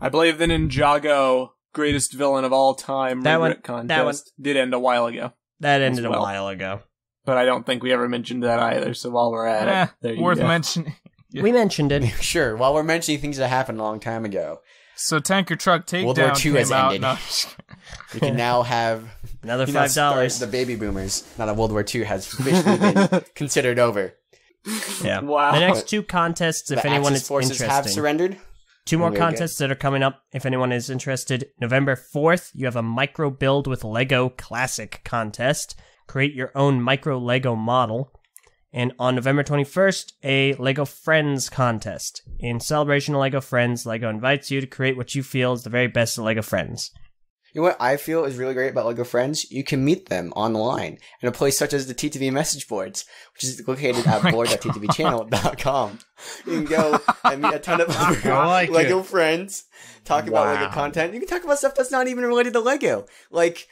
I believe the Ninjago greatest villain of all time That one- contest that one- did end a while ago. That ended well. a while ago. But I don't think we ever mentioned that either. So while we're at Eh, it, there you worth go. mentioning. Yeah. We mentioned it. Sure. While we're mentioning things that happened a long time ago, So Tanker Truck takedown. World War Takedown II has out. ended. No, I'm just kidding. we can now have Another five dollars. The baby boomers. Now that World War II has officially been considered over. Yeah. Wow. The next two contests, if the anyone Axis is forces have interested. surrendered. Two more Very good. contests that are coming up. If anyone is interested, November 4th, you have a micro build with Lego Classic contest. Create your own micro Lego model. And on November 21st, a Lego Friends contest. In celebration of Lego Friends, Lego invites you to create what you feel is the very best of Lego Friends. You know what I feel is really great about Lego Friends? You can meet them online in a place such as the TTV message boards, which is located oh at my board.ttvchannel.com. You can go and meet a ton of other like Lego it. friends, talk about Lego content. You can talk about stuff that's not even related to Lego. Like,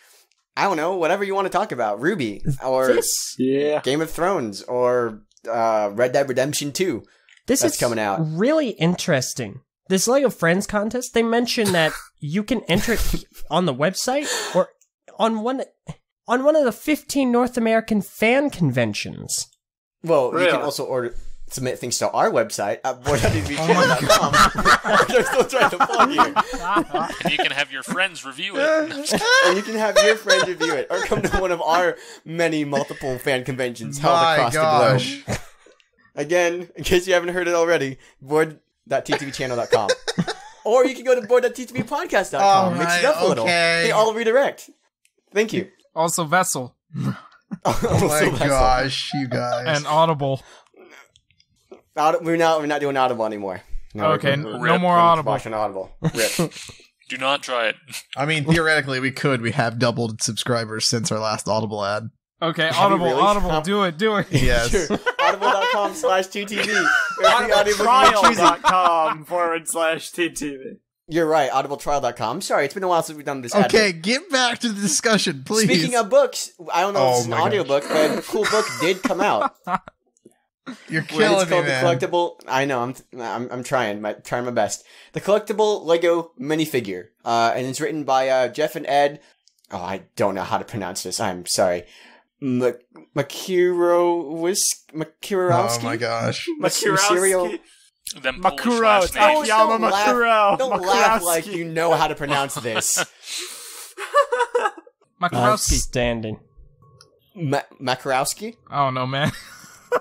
I don't know, whatever you want to talk about. Ruby, or This, Yeah. Game of Thrones, or uh, Red Dead Redemption 2. this That's is coming out. really interesting. This Lego Friends contest, they mention that you can enter it on the website or on one on one of the 15 North American fan conventions. Well, you can also order submit things to our website at Oh board.ttvchannel.com. I'm still trying to plug here. and you can have your friends review it. No, I'm just kidding. and you can have your friends review it, or come to one of our many multiple fan conventions held My across gosh. the globe. Again, in case you haven't heard it already, board.ttvchannel.com. or you can go to board.ttvpodcast.com. All Mix it right, up a little. okay. They all redirect. Thank you. Also, Vessel Oh my gosh, you guys. and Audible. Aud- we're not we're not doing Audible anymore. No, Okay, we're- no we're- Rip. more Audible. Watching Audible. Rip. Do not try it. I mean, theoretically, we could. We have doubled subscribers since our last Audible ad. Okay, Have Audible, really? Audible, Um, do it, do it. Yes. Sure. Audible.com slash 2TV. Every you're. Audibletrial.com forward slash TTV. You're right, audibletrial.com. I'm sorry, it's been a while since we've done this. ad Okay, get back to the discussion, please. Speaking of books, I don't know Oh if it's an my gosh. audiobook, but a cool book did come out. You're And killing it's me, called man. the collectible. I know, I'm I'm, I'm trying, my, trying my best. The collectible Lego minifigure, uh, and it's written by uh, Jeff and Ed. Oh, I don't know how to pronounce this. I'm sorry. M- Makiro Whisk Makirovsky. oh my gosh. Makirovsky. Them Makuro. Polish It's. Don't Akiyama laugh- Makuro. Don't laugh like you know how to pronounce this. Makarowski. Outstanding. Ma- Makarowski? I don't know, man.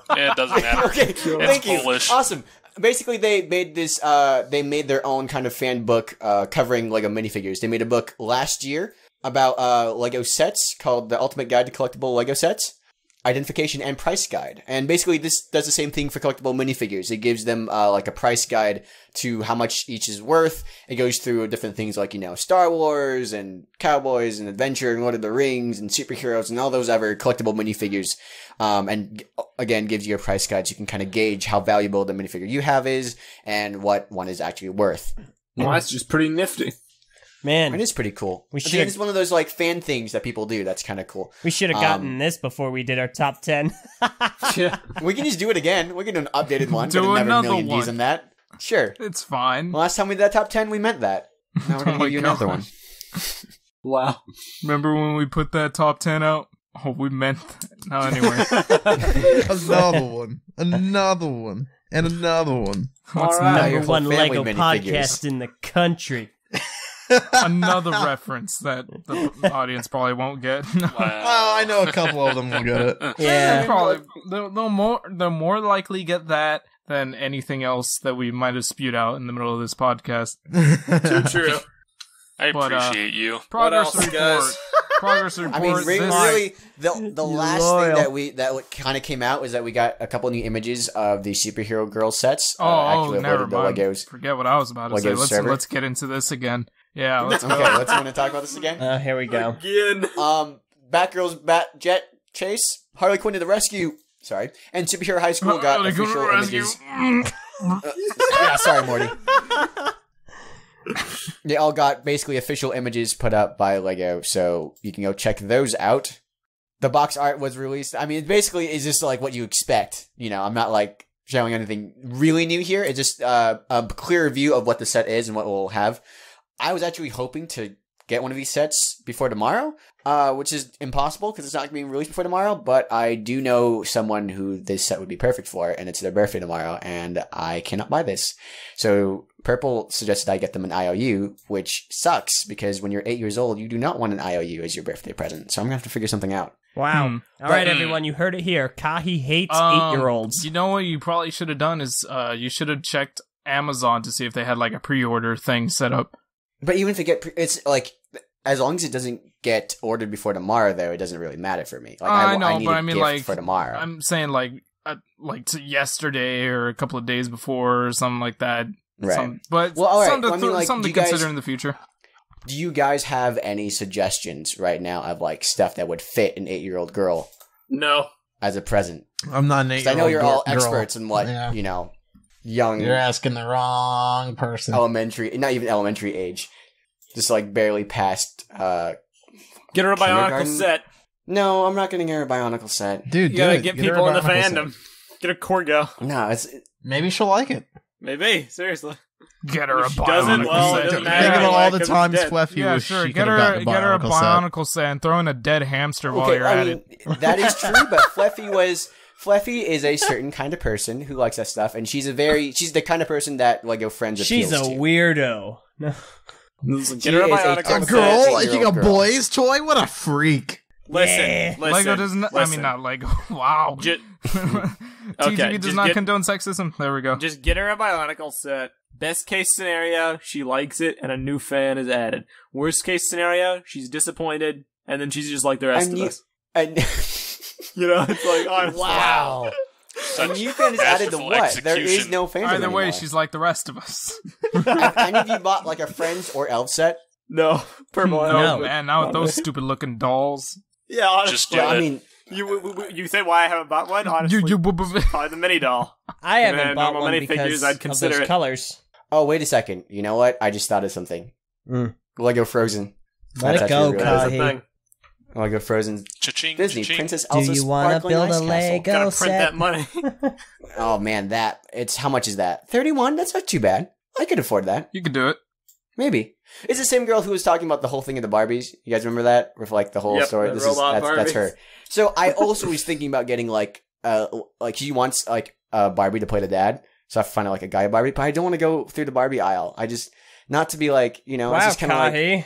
Yeah, it doesn't matter. okay, thank you. Polish. Awesome. Basically, they made this. Uh, they made their own kind of fan book uh, covering Lego minifigures. They made a book last year about uh, Lego sets called "The Ultimate Guide to Collectible Lego Sets," identification and price guide. And basically, this does the same thing for collectible minifigures. It gives them uh, like a price guide to how much each is worth. It goes through different things like you know Star Wars and cowboys and adventure and Lord of the Rings and superheroes and all those other collectible minifigures. Um, and again, gives you a price guide so you can kind of gauge how valuable the minifigure you have is and what one is actually worth. Well, that's just pretty nifty. Man, it's pretty cool. We I think should- it's one of those like fan things that people do. That's kind of cool. we should have gotten um, this before we did our top 10. Yeah. We can just do it again. We can do an updated one. Do but never another million views one. on that. Sure. It's fine. Last time we did that top ten, we meant that. Now we're gonna Oh my give you another God. one. Wow. Remember when we put that top 10 out? Oh, we meant that. No, anyway. Another one. Another one. And another one. What's All right. Number one family Lego minifigures. podcast in the country. Another reference that the audience probably won't get. Wow. Oh, I know a couple of them will get it. Yeah. probably they'll, they'll more they'll more likely get that than anything else that we might have spewed out in the middle of this podcast. Too true. I But, uh, appreciate you. Progress else, report. guys? Progress report. I mean, re- this- really, the the last loyal. thing that we that kind of came out was that we got a couple new images of the superhero girl sets. Oh, uh, oh never uploaded the mind. Legos. Forget what I was about to say. Let's server? let's get into this again. Yeah, let's Okay, let's want to talk about this again. Uh, here we go. Again. Um, Batgirl's Bat Jet Chase, Harley Quinn to the rescue. Sorry, and Superhero High School got Harley official rescue. images. yeah, sorry, Morty. they all got basically official images put up by Lego, so you can go check those out. The box art was released. I mean, it basically is just like what you expect. You know, I'm not like showing anything really new here. It's just uh, a clearer view of what the set is and what we'll have. I was actually hoping to get one of these sets before tomorrow, uh, which is impossible because it's not being released before tomorrow. But I do know someone who this set would be perfect for, and it's their birthday tomorrow, and I cannot buy this. So Purple suggested I get them an IOU, which sucks because when you're eight years old, you do not want an IOU as your birthday present. So I'm gonna have to figure something out. Wow. Hmm. All right, But- everyone, you heard it here. Kahi hates Um, eight-year-olds. You know what you probably should have done is uh you should have checked Amazon to see if they had like a pre-order thing set up. But even if it get, pre- it's like as long as it doesn't get ordered before tomorrow, though, it doesn't really matter for me. Like I I, know, I need but a I mean, gift like, for tomorrow. I'm saying like uh, like to yesterday or a couple of days before or something like that. right. Some, but Well, all right. something to, Well, I mean, like, something do to you guys- consider in the future. Do you guys have any suggestions right now of like stuff that would fit an eight-year-old girl No. as a present? I'm not an 'Cause eight I know you're all girl. experts in what Yeah. you know, young You're asking the wrong person. elementary, not even elementary age, just like barely past. uh Get her a bionicle set. No, I'm not getting her a Bionicle set. Dude, You do gotta it. get her people a in the Bionicle set. fandom. Get a Corgo. No, it's Maybe she'll like it. Maybe. Seriously. Get her a If she doesn't, bionicle well, it set. doesn't Think of all the 'cause times it's dead. Fluffy Yeah, wish sure. she Get have her, gotten a get her a bionicle set. bionicle set and throw in a dead hamster while okay. you're I at mean, it. that is true, but Fluffy was. Fluffy is a certain kind of person who likes that stuff, and she's a very she's the kind of person that Lego Friends She's a appeals to. weirdo. No. Listen, Get her a a bionicle A set. girl eight-year-old liking a girl. boy's toy? What a freak. Listen, Yeah. listen. Lego doesn't. I mean, not Lego. Wow. Ju- TTV Okay, does just not get- condone sexism. There we go. Just get her a bionicle set. Best case scenario, she likes it and a new fan is added. Worst case scenario, she's disappointed and then she's just like the rest And of you- us. And You know, it's like, honestly. wow, Such and you fan is added to masterful what? There is execution. no fandom Either way, anymore. she's like the rest of us. Have any of you bought like a Friends or Elf set? No, purple. no, No. man, not with those stupid looking dolls. Yeah, honestly. Just do Well, I mean, you, w- w- you say why I haven't bought one? Honestly, You, you, probably the mini doll. I haven't Man, bought one minifigures, because I'd consider of those it. colors. oh wait a second. You know what? I just thought of something. Mm. Lego Frozen. Let That's it go, actually really That's the Kahi. thing. Lego Frozen Cha-ching, Disney cha-ching. Princess Do Elsa's you want to Sparkling build a Castle. Lego Gotta print set? that money. Oh man, that it's how much is that? Thirty-one. That's not too bad. I could afford that. you could do it. Maybe. It's the same girl who was talking about the whole thing of the Barbies. You guys remember that? With like the whole Yep, story. the This is that's, that's her. So I also was thinking about getting like uh like she wants like a Barbie to play the dad. So I have to find like a guy Barbie, but I don't want to go through the Barbie aisle. I just not to be like you know. it's Wow, just kind of like Kahi.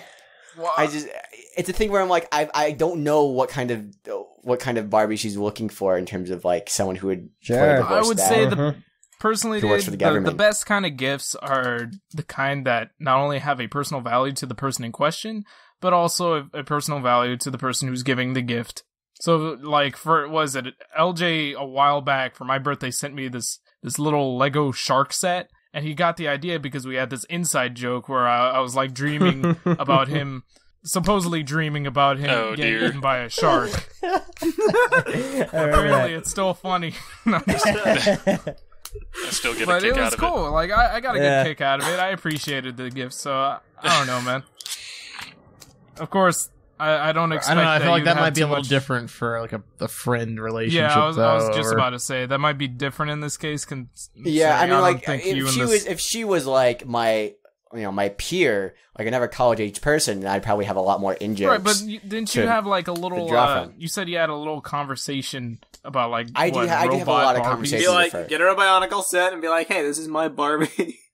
I just it's a thing where I'm like I I don't know what kind of what kind of Barbie she's looking for in terms of like someone who would play Sure. the I would dad. say the Mhm. personally, Who dude, the the, the best kind of gifts are the kind that not only have a personal value to the person in question, but also a, a personal value to the person who's giving the gift So like for was it Eljay a while back for my birthday sent me this this little Lego shark set and he got the idea because we had this inside joke where I, I was like dreaming about him supposedly dreaming about him Oh, getting dear. eaten by a shark. Apparently it's still funny. No, I'm just kidding. I still get a but kick it out was of cool. Like I, I got a Yeah. good kick out of it. I appreciated the gift, so I, I don't know, man. Of course, I, I don't expect. I don't know. I that feel like that might be a little much- different for like a, a friend relationship. Yeah, I was, I was just or- about to say that might be different in this case. Con- Yeah, I mean, don't like think you if she this- was if she was like my you know my peer, like another college age person, then I'd probably have a lot more in jokes. right, but you, didn't you to- have like a little? Uh, you said you had a little conversation about like I do what, ha- I do have a robot lot of Barbies? conversations. Be like, get her a Bionicle set and be like, hey, this is my Barbie.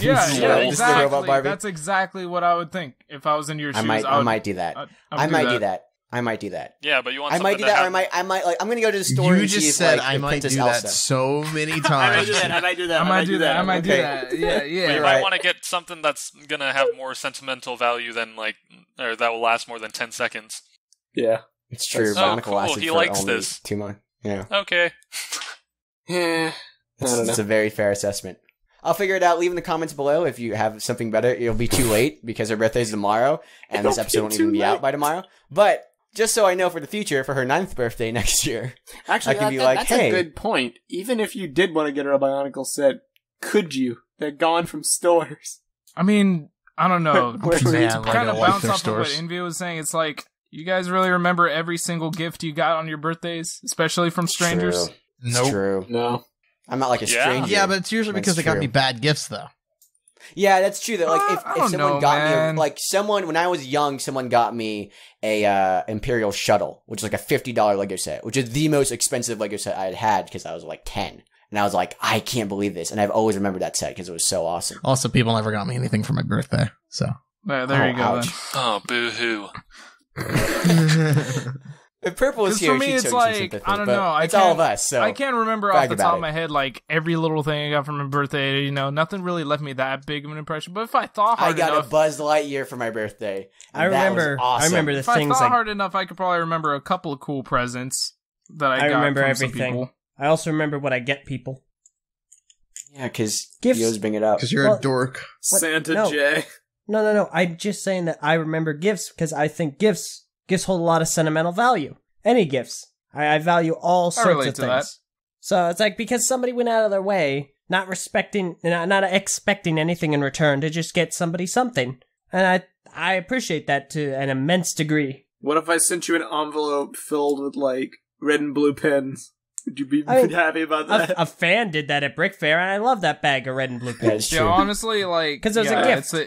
Yeah, yeah, what- this is the robot exactly. Barbie. That's exactly what I would think if I was in your shoes. I might I, I might do that. I'd- I I'd might do that. I might do that. Yeah, but you want I might do to that, or I might I might like I'm gonna go to the store. You and see just if, said like, I if might Princess do Elsa. that so many I might times. do that. I might do that. I might do that. I might do that. Yeah, But yeah. you Right. might want to get something that's gonna have more sentimental value than like, or that will last more than ten seconds. Yeah. It's true. Oh, cool. lasted He for likes only this. two months. Yeah, Okay. Yeah. I it's, don't know. it's a very fair assessment. I'll figure it out. Leave in the comments below if you have something better. It'll be too late because her birthday's tomorrow, and this It'll episode won't too even be out by tomorrow. But just so I know for the future, for her ninth birthday next year, Actually, I can that- be that- like, that's hey. a good point. Even if you did want to get her a Bionicle set, could you? They're gone from stores. I mean, I don't know. Where- where Man, like, kind of bounce their off of what. Invi was saying. It's like you guys really remember every single gift you got on your birthdays, especially from strangers. True. Nope. True. No. I'm not like a Yeah. stranger. Yeah, but it's usually That's because they got me bad gifts, though. Yeah, that's true. That like Uh, if, I if someone know, got man. me like someone when I was young, someone got me a uh, Imperial shuttle, which is like a fifty dollar Lego set, which is the most expensive Lego set I had had because I was like ten, and I was like, I can't believe this, and I've always remembered that set because it was so awesome. Also, people never got me anything for my birthday, so. There, there Oh, you go. Then. Oh, boo hoo. If Purple was 'Cause here, for me, she'd it's you some like, sympathy, I don't know, I it's all of us. So I can't remember off the top it. of my head like every little thing I got from my birthday. You know, nothing really left me that big of an impression. But if I thought hard I hard got enough, a Buzz Lightyear for my birthday. I that was remember. I remember the if I thought like. hard enough, I could probably remember a couple of cool presents that I, I got remember from some everything. people. I also remember what I get people. Yeah, because Gifts- you always bring it up. Because you're Well- a dork. What? Santa No. J. No, no, no. I'm just saying that I remember gifts because I think gifts gifts hold a lot of sentimental value. Any gifts, I, I value all sorts relate of to things. that. So it's like because somebody went out of their way, not respecting, not, not expecting anything in return to just get somebody something, and I I appreciate that to an immense degree. What if I sent you an envelope filled with like red and blue pens? Would you be I mean, happy about that? a fan did that at Brick Fair, and I love that bag of red and blue pens. pins. is Yeah, true. honestly, like 'Cause it was a gift. it's Yeah.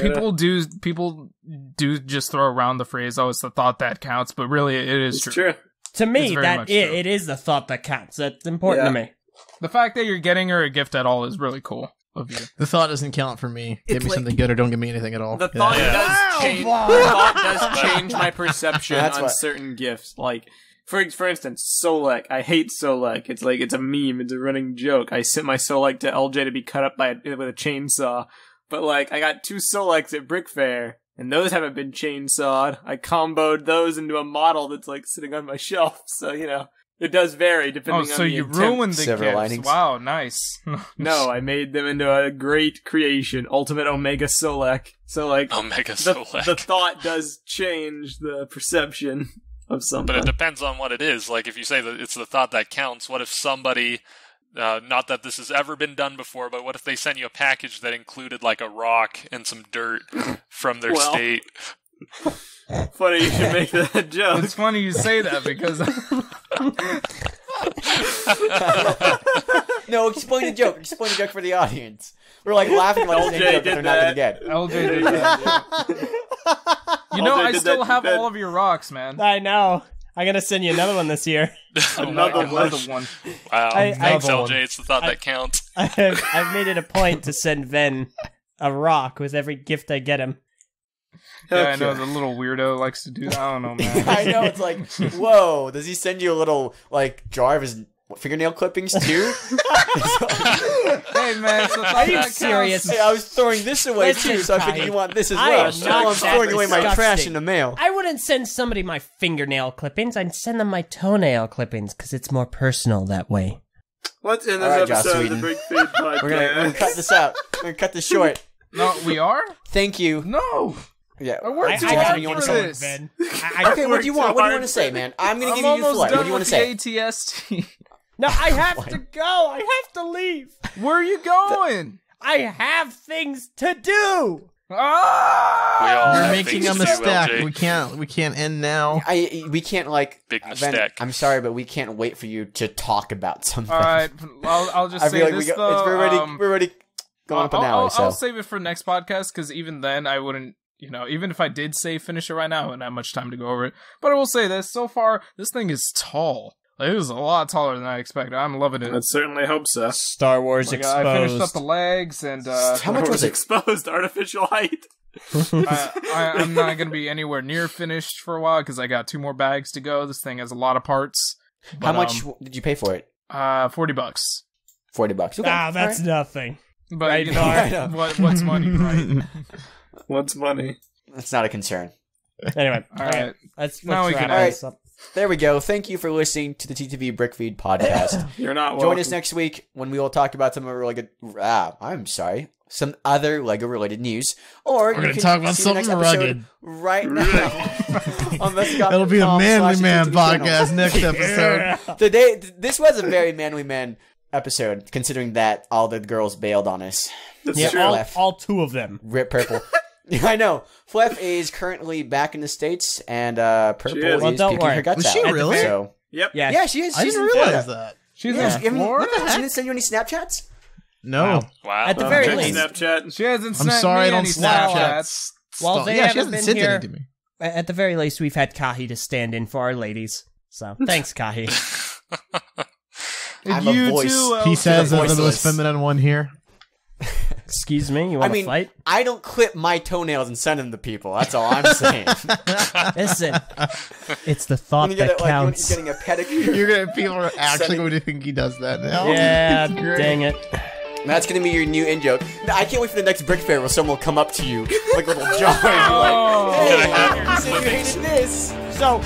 People do people do just throw around the phrase, "Oh, it's the thought that counts," but really, it is it's true. true. To me, that it, it is the thought that counts. That's important to me. The fact that you're getting her a gift at all is really cool of you. The thought doesn't count for me. Give me like- something good or don't give me anything at all. The thought Yeah. does change. The thought does change my perception That's on what- certain gifts. Like, for for instance, Solek. I hate Solek. It's like it's a meme. It's a running joke. I sent my Solek to Eljay to be cut up by a, with a chainsaw, but like I got two Solex at Brick Fair, and those haven't been chainsawed. I comboed those into a model that's like sitting on my shelf. So you know, it does vary depending Oh, on so the you intent. ruined the Silver gifts. linings. Wow, nice. No, I made them into a great creation, Ultimate Omega Solek. So like Omega the, the thought does change the perception of something. But it depends on what it is. Like if you say that it's the thought that counts, what if somebody uh, not that this has ever been done before, but what if they sent you a package that included like a rock and some dirt from their Well. state? Funny you should make that joke. it's funny you say that because no, explain the joke. Explain the joke for the audience. We're like laughing about the same Eljay joke that did they're not gonna that. get. Eljay did that. You know, Eljay I still that- have that- all of your rocks, man. I know. I'm gonna send you another one this year. Oh another Like, one. another one. Wow. I- I- Thanks, Another Eljay. It's the thought I- that counts. I've, I've made it a point to send Ven a rock with every gift I get him. Yeah, I know Okay. the little weirdo likes to do that. I don't know, man. I know it's like, whoa! Does he send you a little like jar of his fingernail clippings too. hey man, so Are you serious? hey, I was throwing this away Listen, too, so I figured you want this as I well. am So I'm throwing away my trash in the mail. I wouldn't send somebody my fingernail clippings. I'd send them my toenail clippings because it's more personal that way. Let's end this All right, Joss episode of the Big Feed Podcast. We're gonna, we're gonna cut this out. We're gonna cut this short. No, we are. Thank you. No, Yeah. I worked I, too I hard gotta you get wanna for this. Ven. I, I, Okay, what do you want? What do you want to say, man? I'm gonna I'm give you the almost floor. What do you want to say? ATST. No, I have to go. I have to leave. Where are you going? I have things to do. Ah! We all You're making a mistake. Eljay. We can't. We can't end now. I we can't like Big Ben, mistake. I'm sorry, but we can't wait for you to talk about something. All right, I'll, I'll just I say feel like this we got, though. it's, we're already um, we're already going up an I'll, hour. I'll, so I'll save it for next podcast because even then I wouldn't, you know, even if I did say finish it right now, I wouldn't have much time to go over it. But I will say this: so far, this thing is tall. Like, it was a lot taller than I expected. I'm loving it. Let's certainly hope so. Star Wars Like, I finished up the legs, and uh, How much was it? exposed? Artificial height. I, I, I'm not going to be anywhere near finished for a while because I got two more bags to go. This thing has a lot of parts. How much um, did you pay for it? uh, forty bucks. Forty bucks. Okay. Ah, that's all nothing. But Right, you know, I know. what, what's money, right? What's money? That's not a concern. Anyway, All all right. right. Let's, Now let's we can- this up. There we go. Thank you for listening to the TTV Brickfeed podcast. You're not welcome. Join us next week when we will talk about some of our like ah, I'm sorry, some other Lego related news. Or We're gonna talk about something rugged. right now. on It'll be a manly man podcast next episode. Today, th- this was a very manly man episode, considering that all the girls bailed on us. That's Yeah, all, all two of them. Rip Purple. Yeah, I know. Fleff is currently back in the states, and uh, Purple She is. is Well, don't worry. her guts Was out. she really? So Yep. Yeah. yeah, she is. I She's didn't realize Florida. that. She's Yeah, in she, I mean, she didn't send you any Snapchats. No, Wow. At the Uh, very check least. Snapchat. She hasn't I'm sent sorry. I don't any Snapchat. Snapchats. Well, they yeah, she haven't hasn't been sent here. any to me. At the very least, we've had Kahi to stand in for our ladies. So thanks, Kahi. I'm a voice. too, He Elton. says as the most feminine one here. Excuse me, you I want to mean, fight? I don't clip my toenails and send them to people. That's all I'm saying. Listen, it's the thought when you get that it, like counts. you're getting a pedicure. You're gonna people are actually Sending- going to think he does that now. yeah, dang it. That's gonna be your new in joke. I can't wait for the next brick fair where someone will come up to you like a little jar and be like, Oh. "Hey, you you hated this." So,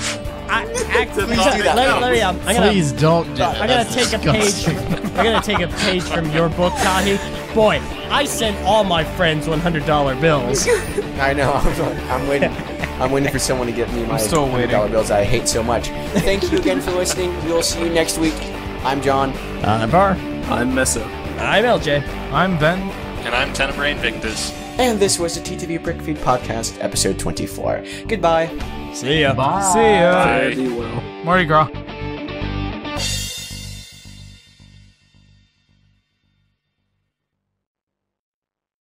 I actually Please do that. Let, let me. Um, I'm gonna. Please don't do that. I'm gonna That's take a page. I'm gonna take a page from your book, Kahi. Boy, I sent all my friends $100 bills. I know. I'm waiting. I'm waiting for someone to give me my $100 bills I hate so much. Thank you again for listening. We'll see you next week. I'm Jon. I'm Var. I'm Meso. I'm Eljay. I'm Ven. And I'm Tenebrae Invictus. And this was the TTV Brickfeed Podcast, episode 24. Goodbye. See ya. Bye. See ya. Fare thee well. Mardi Gras.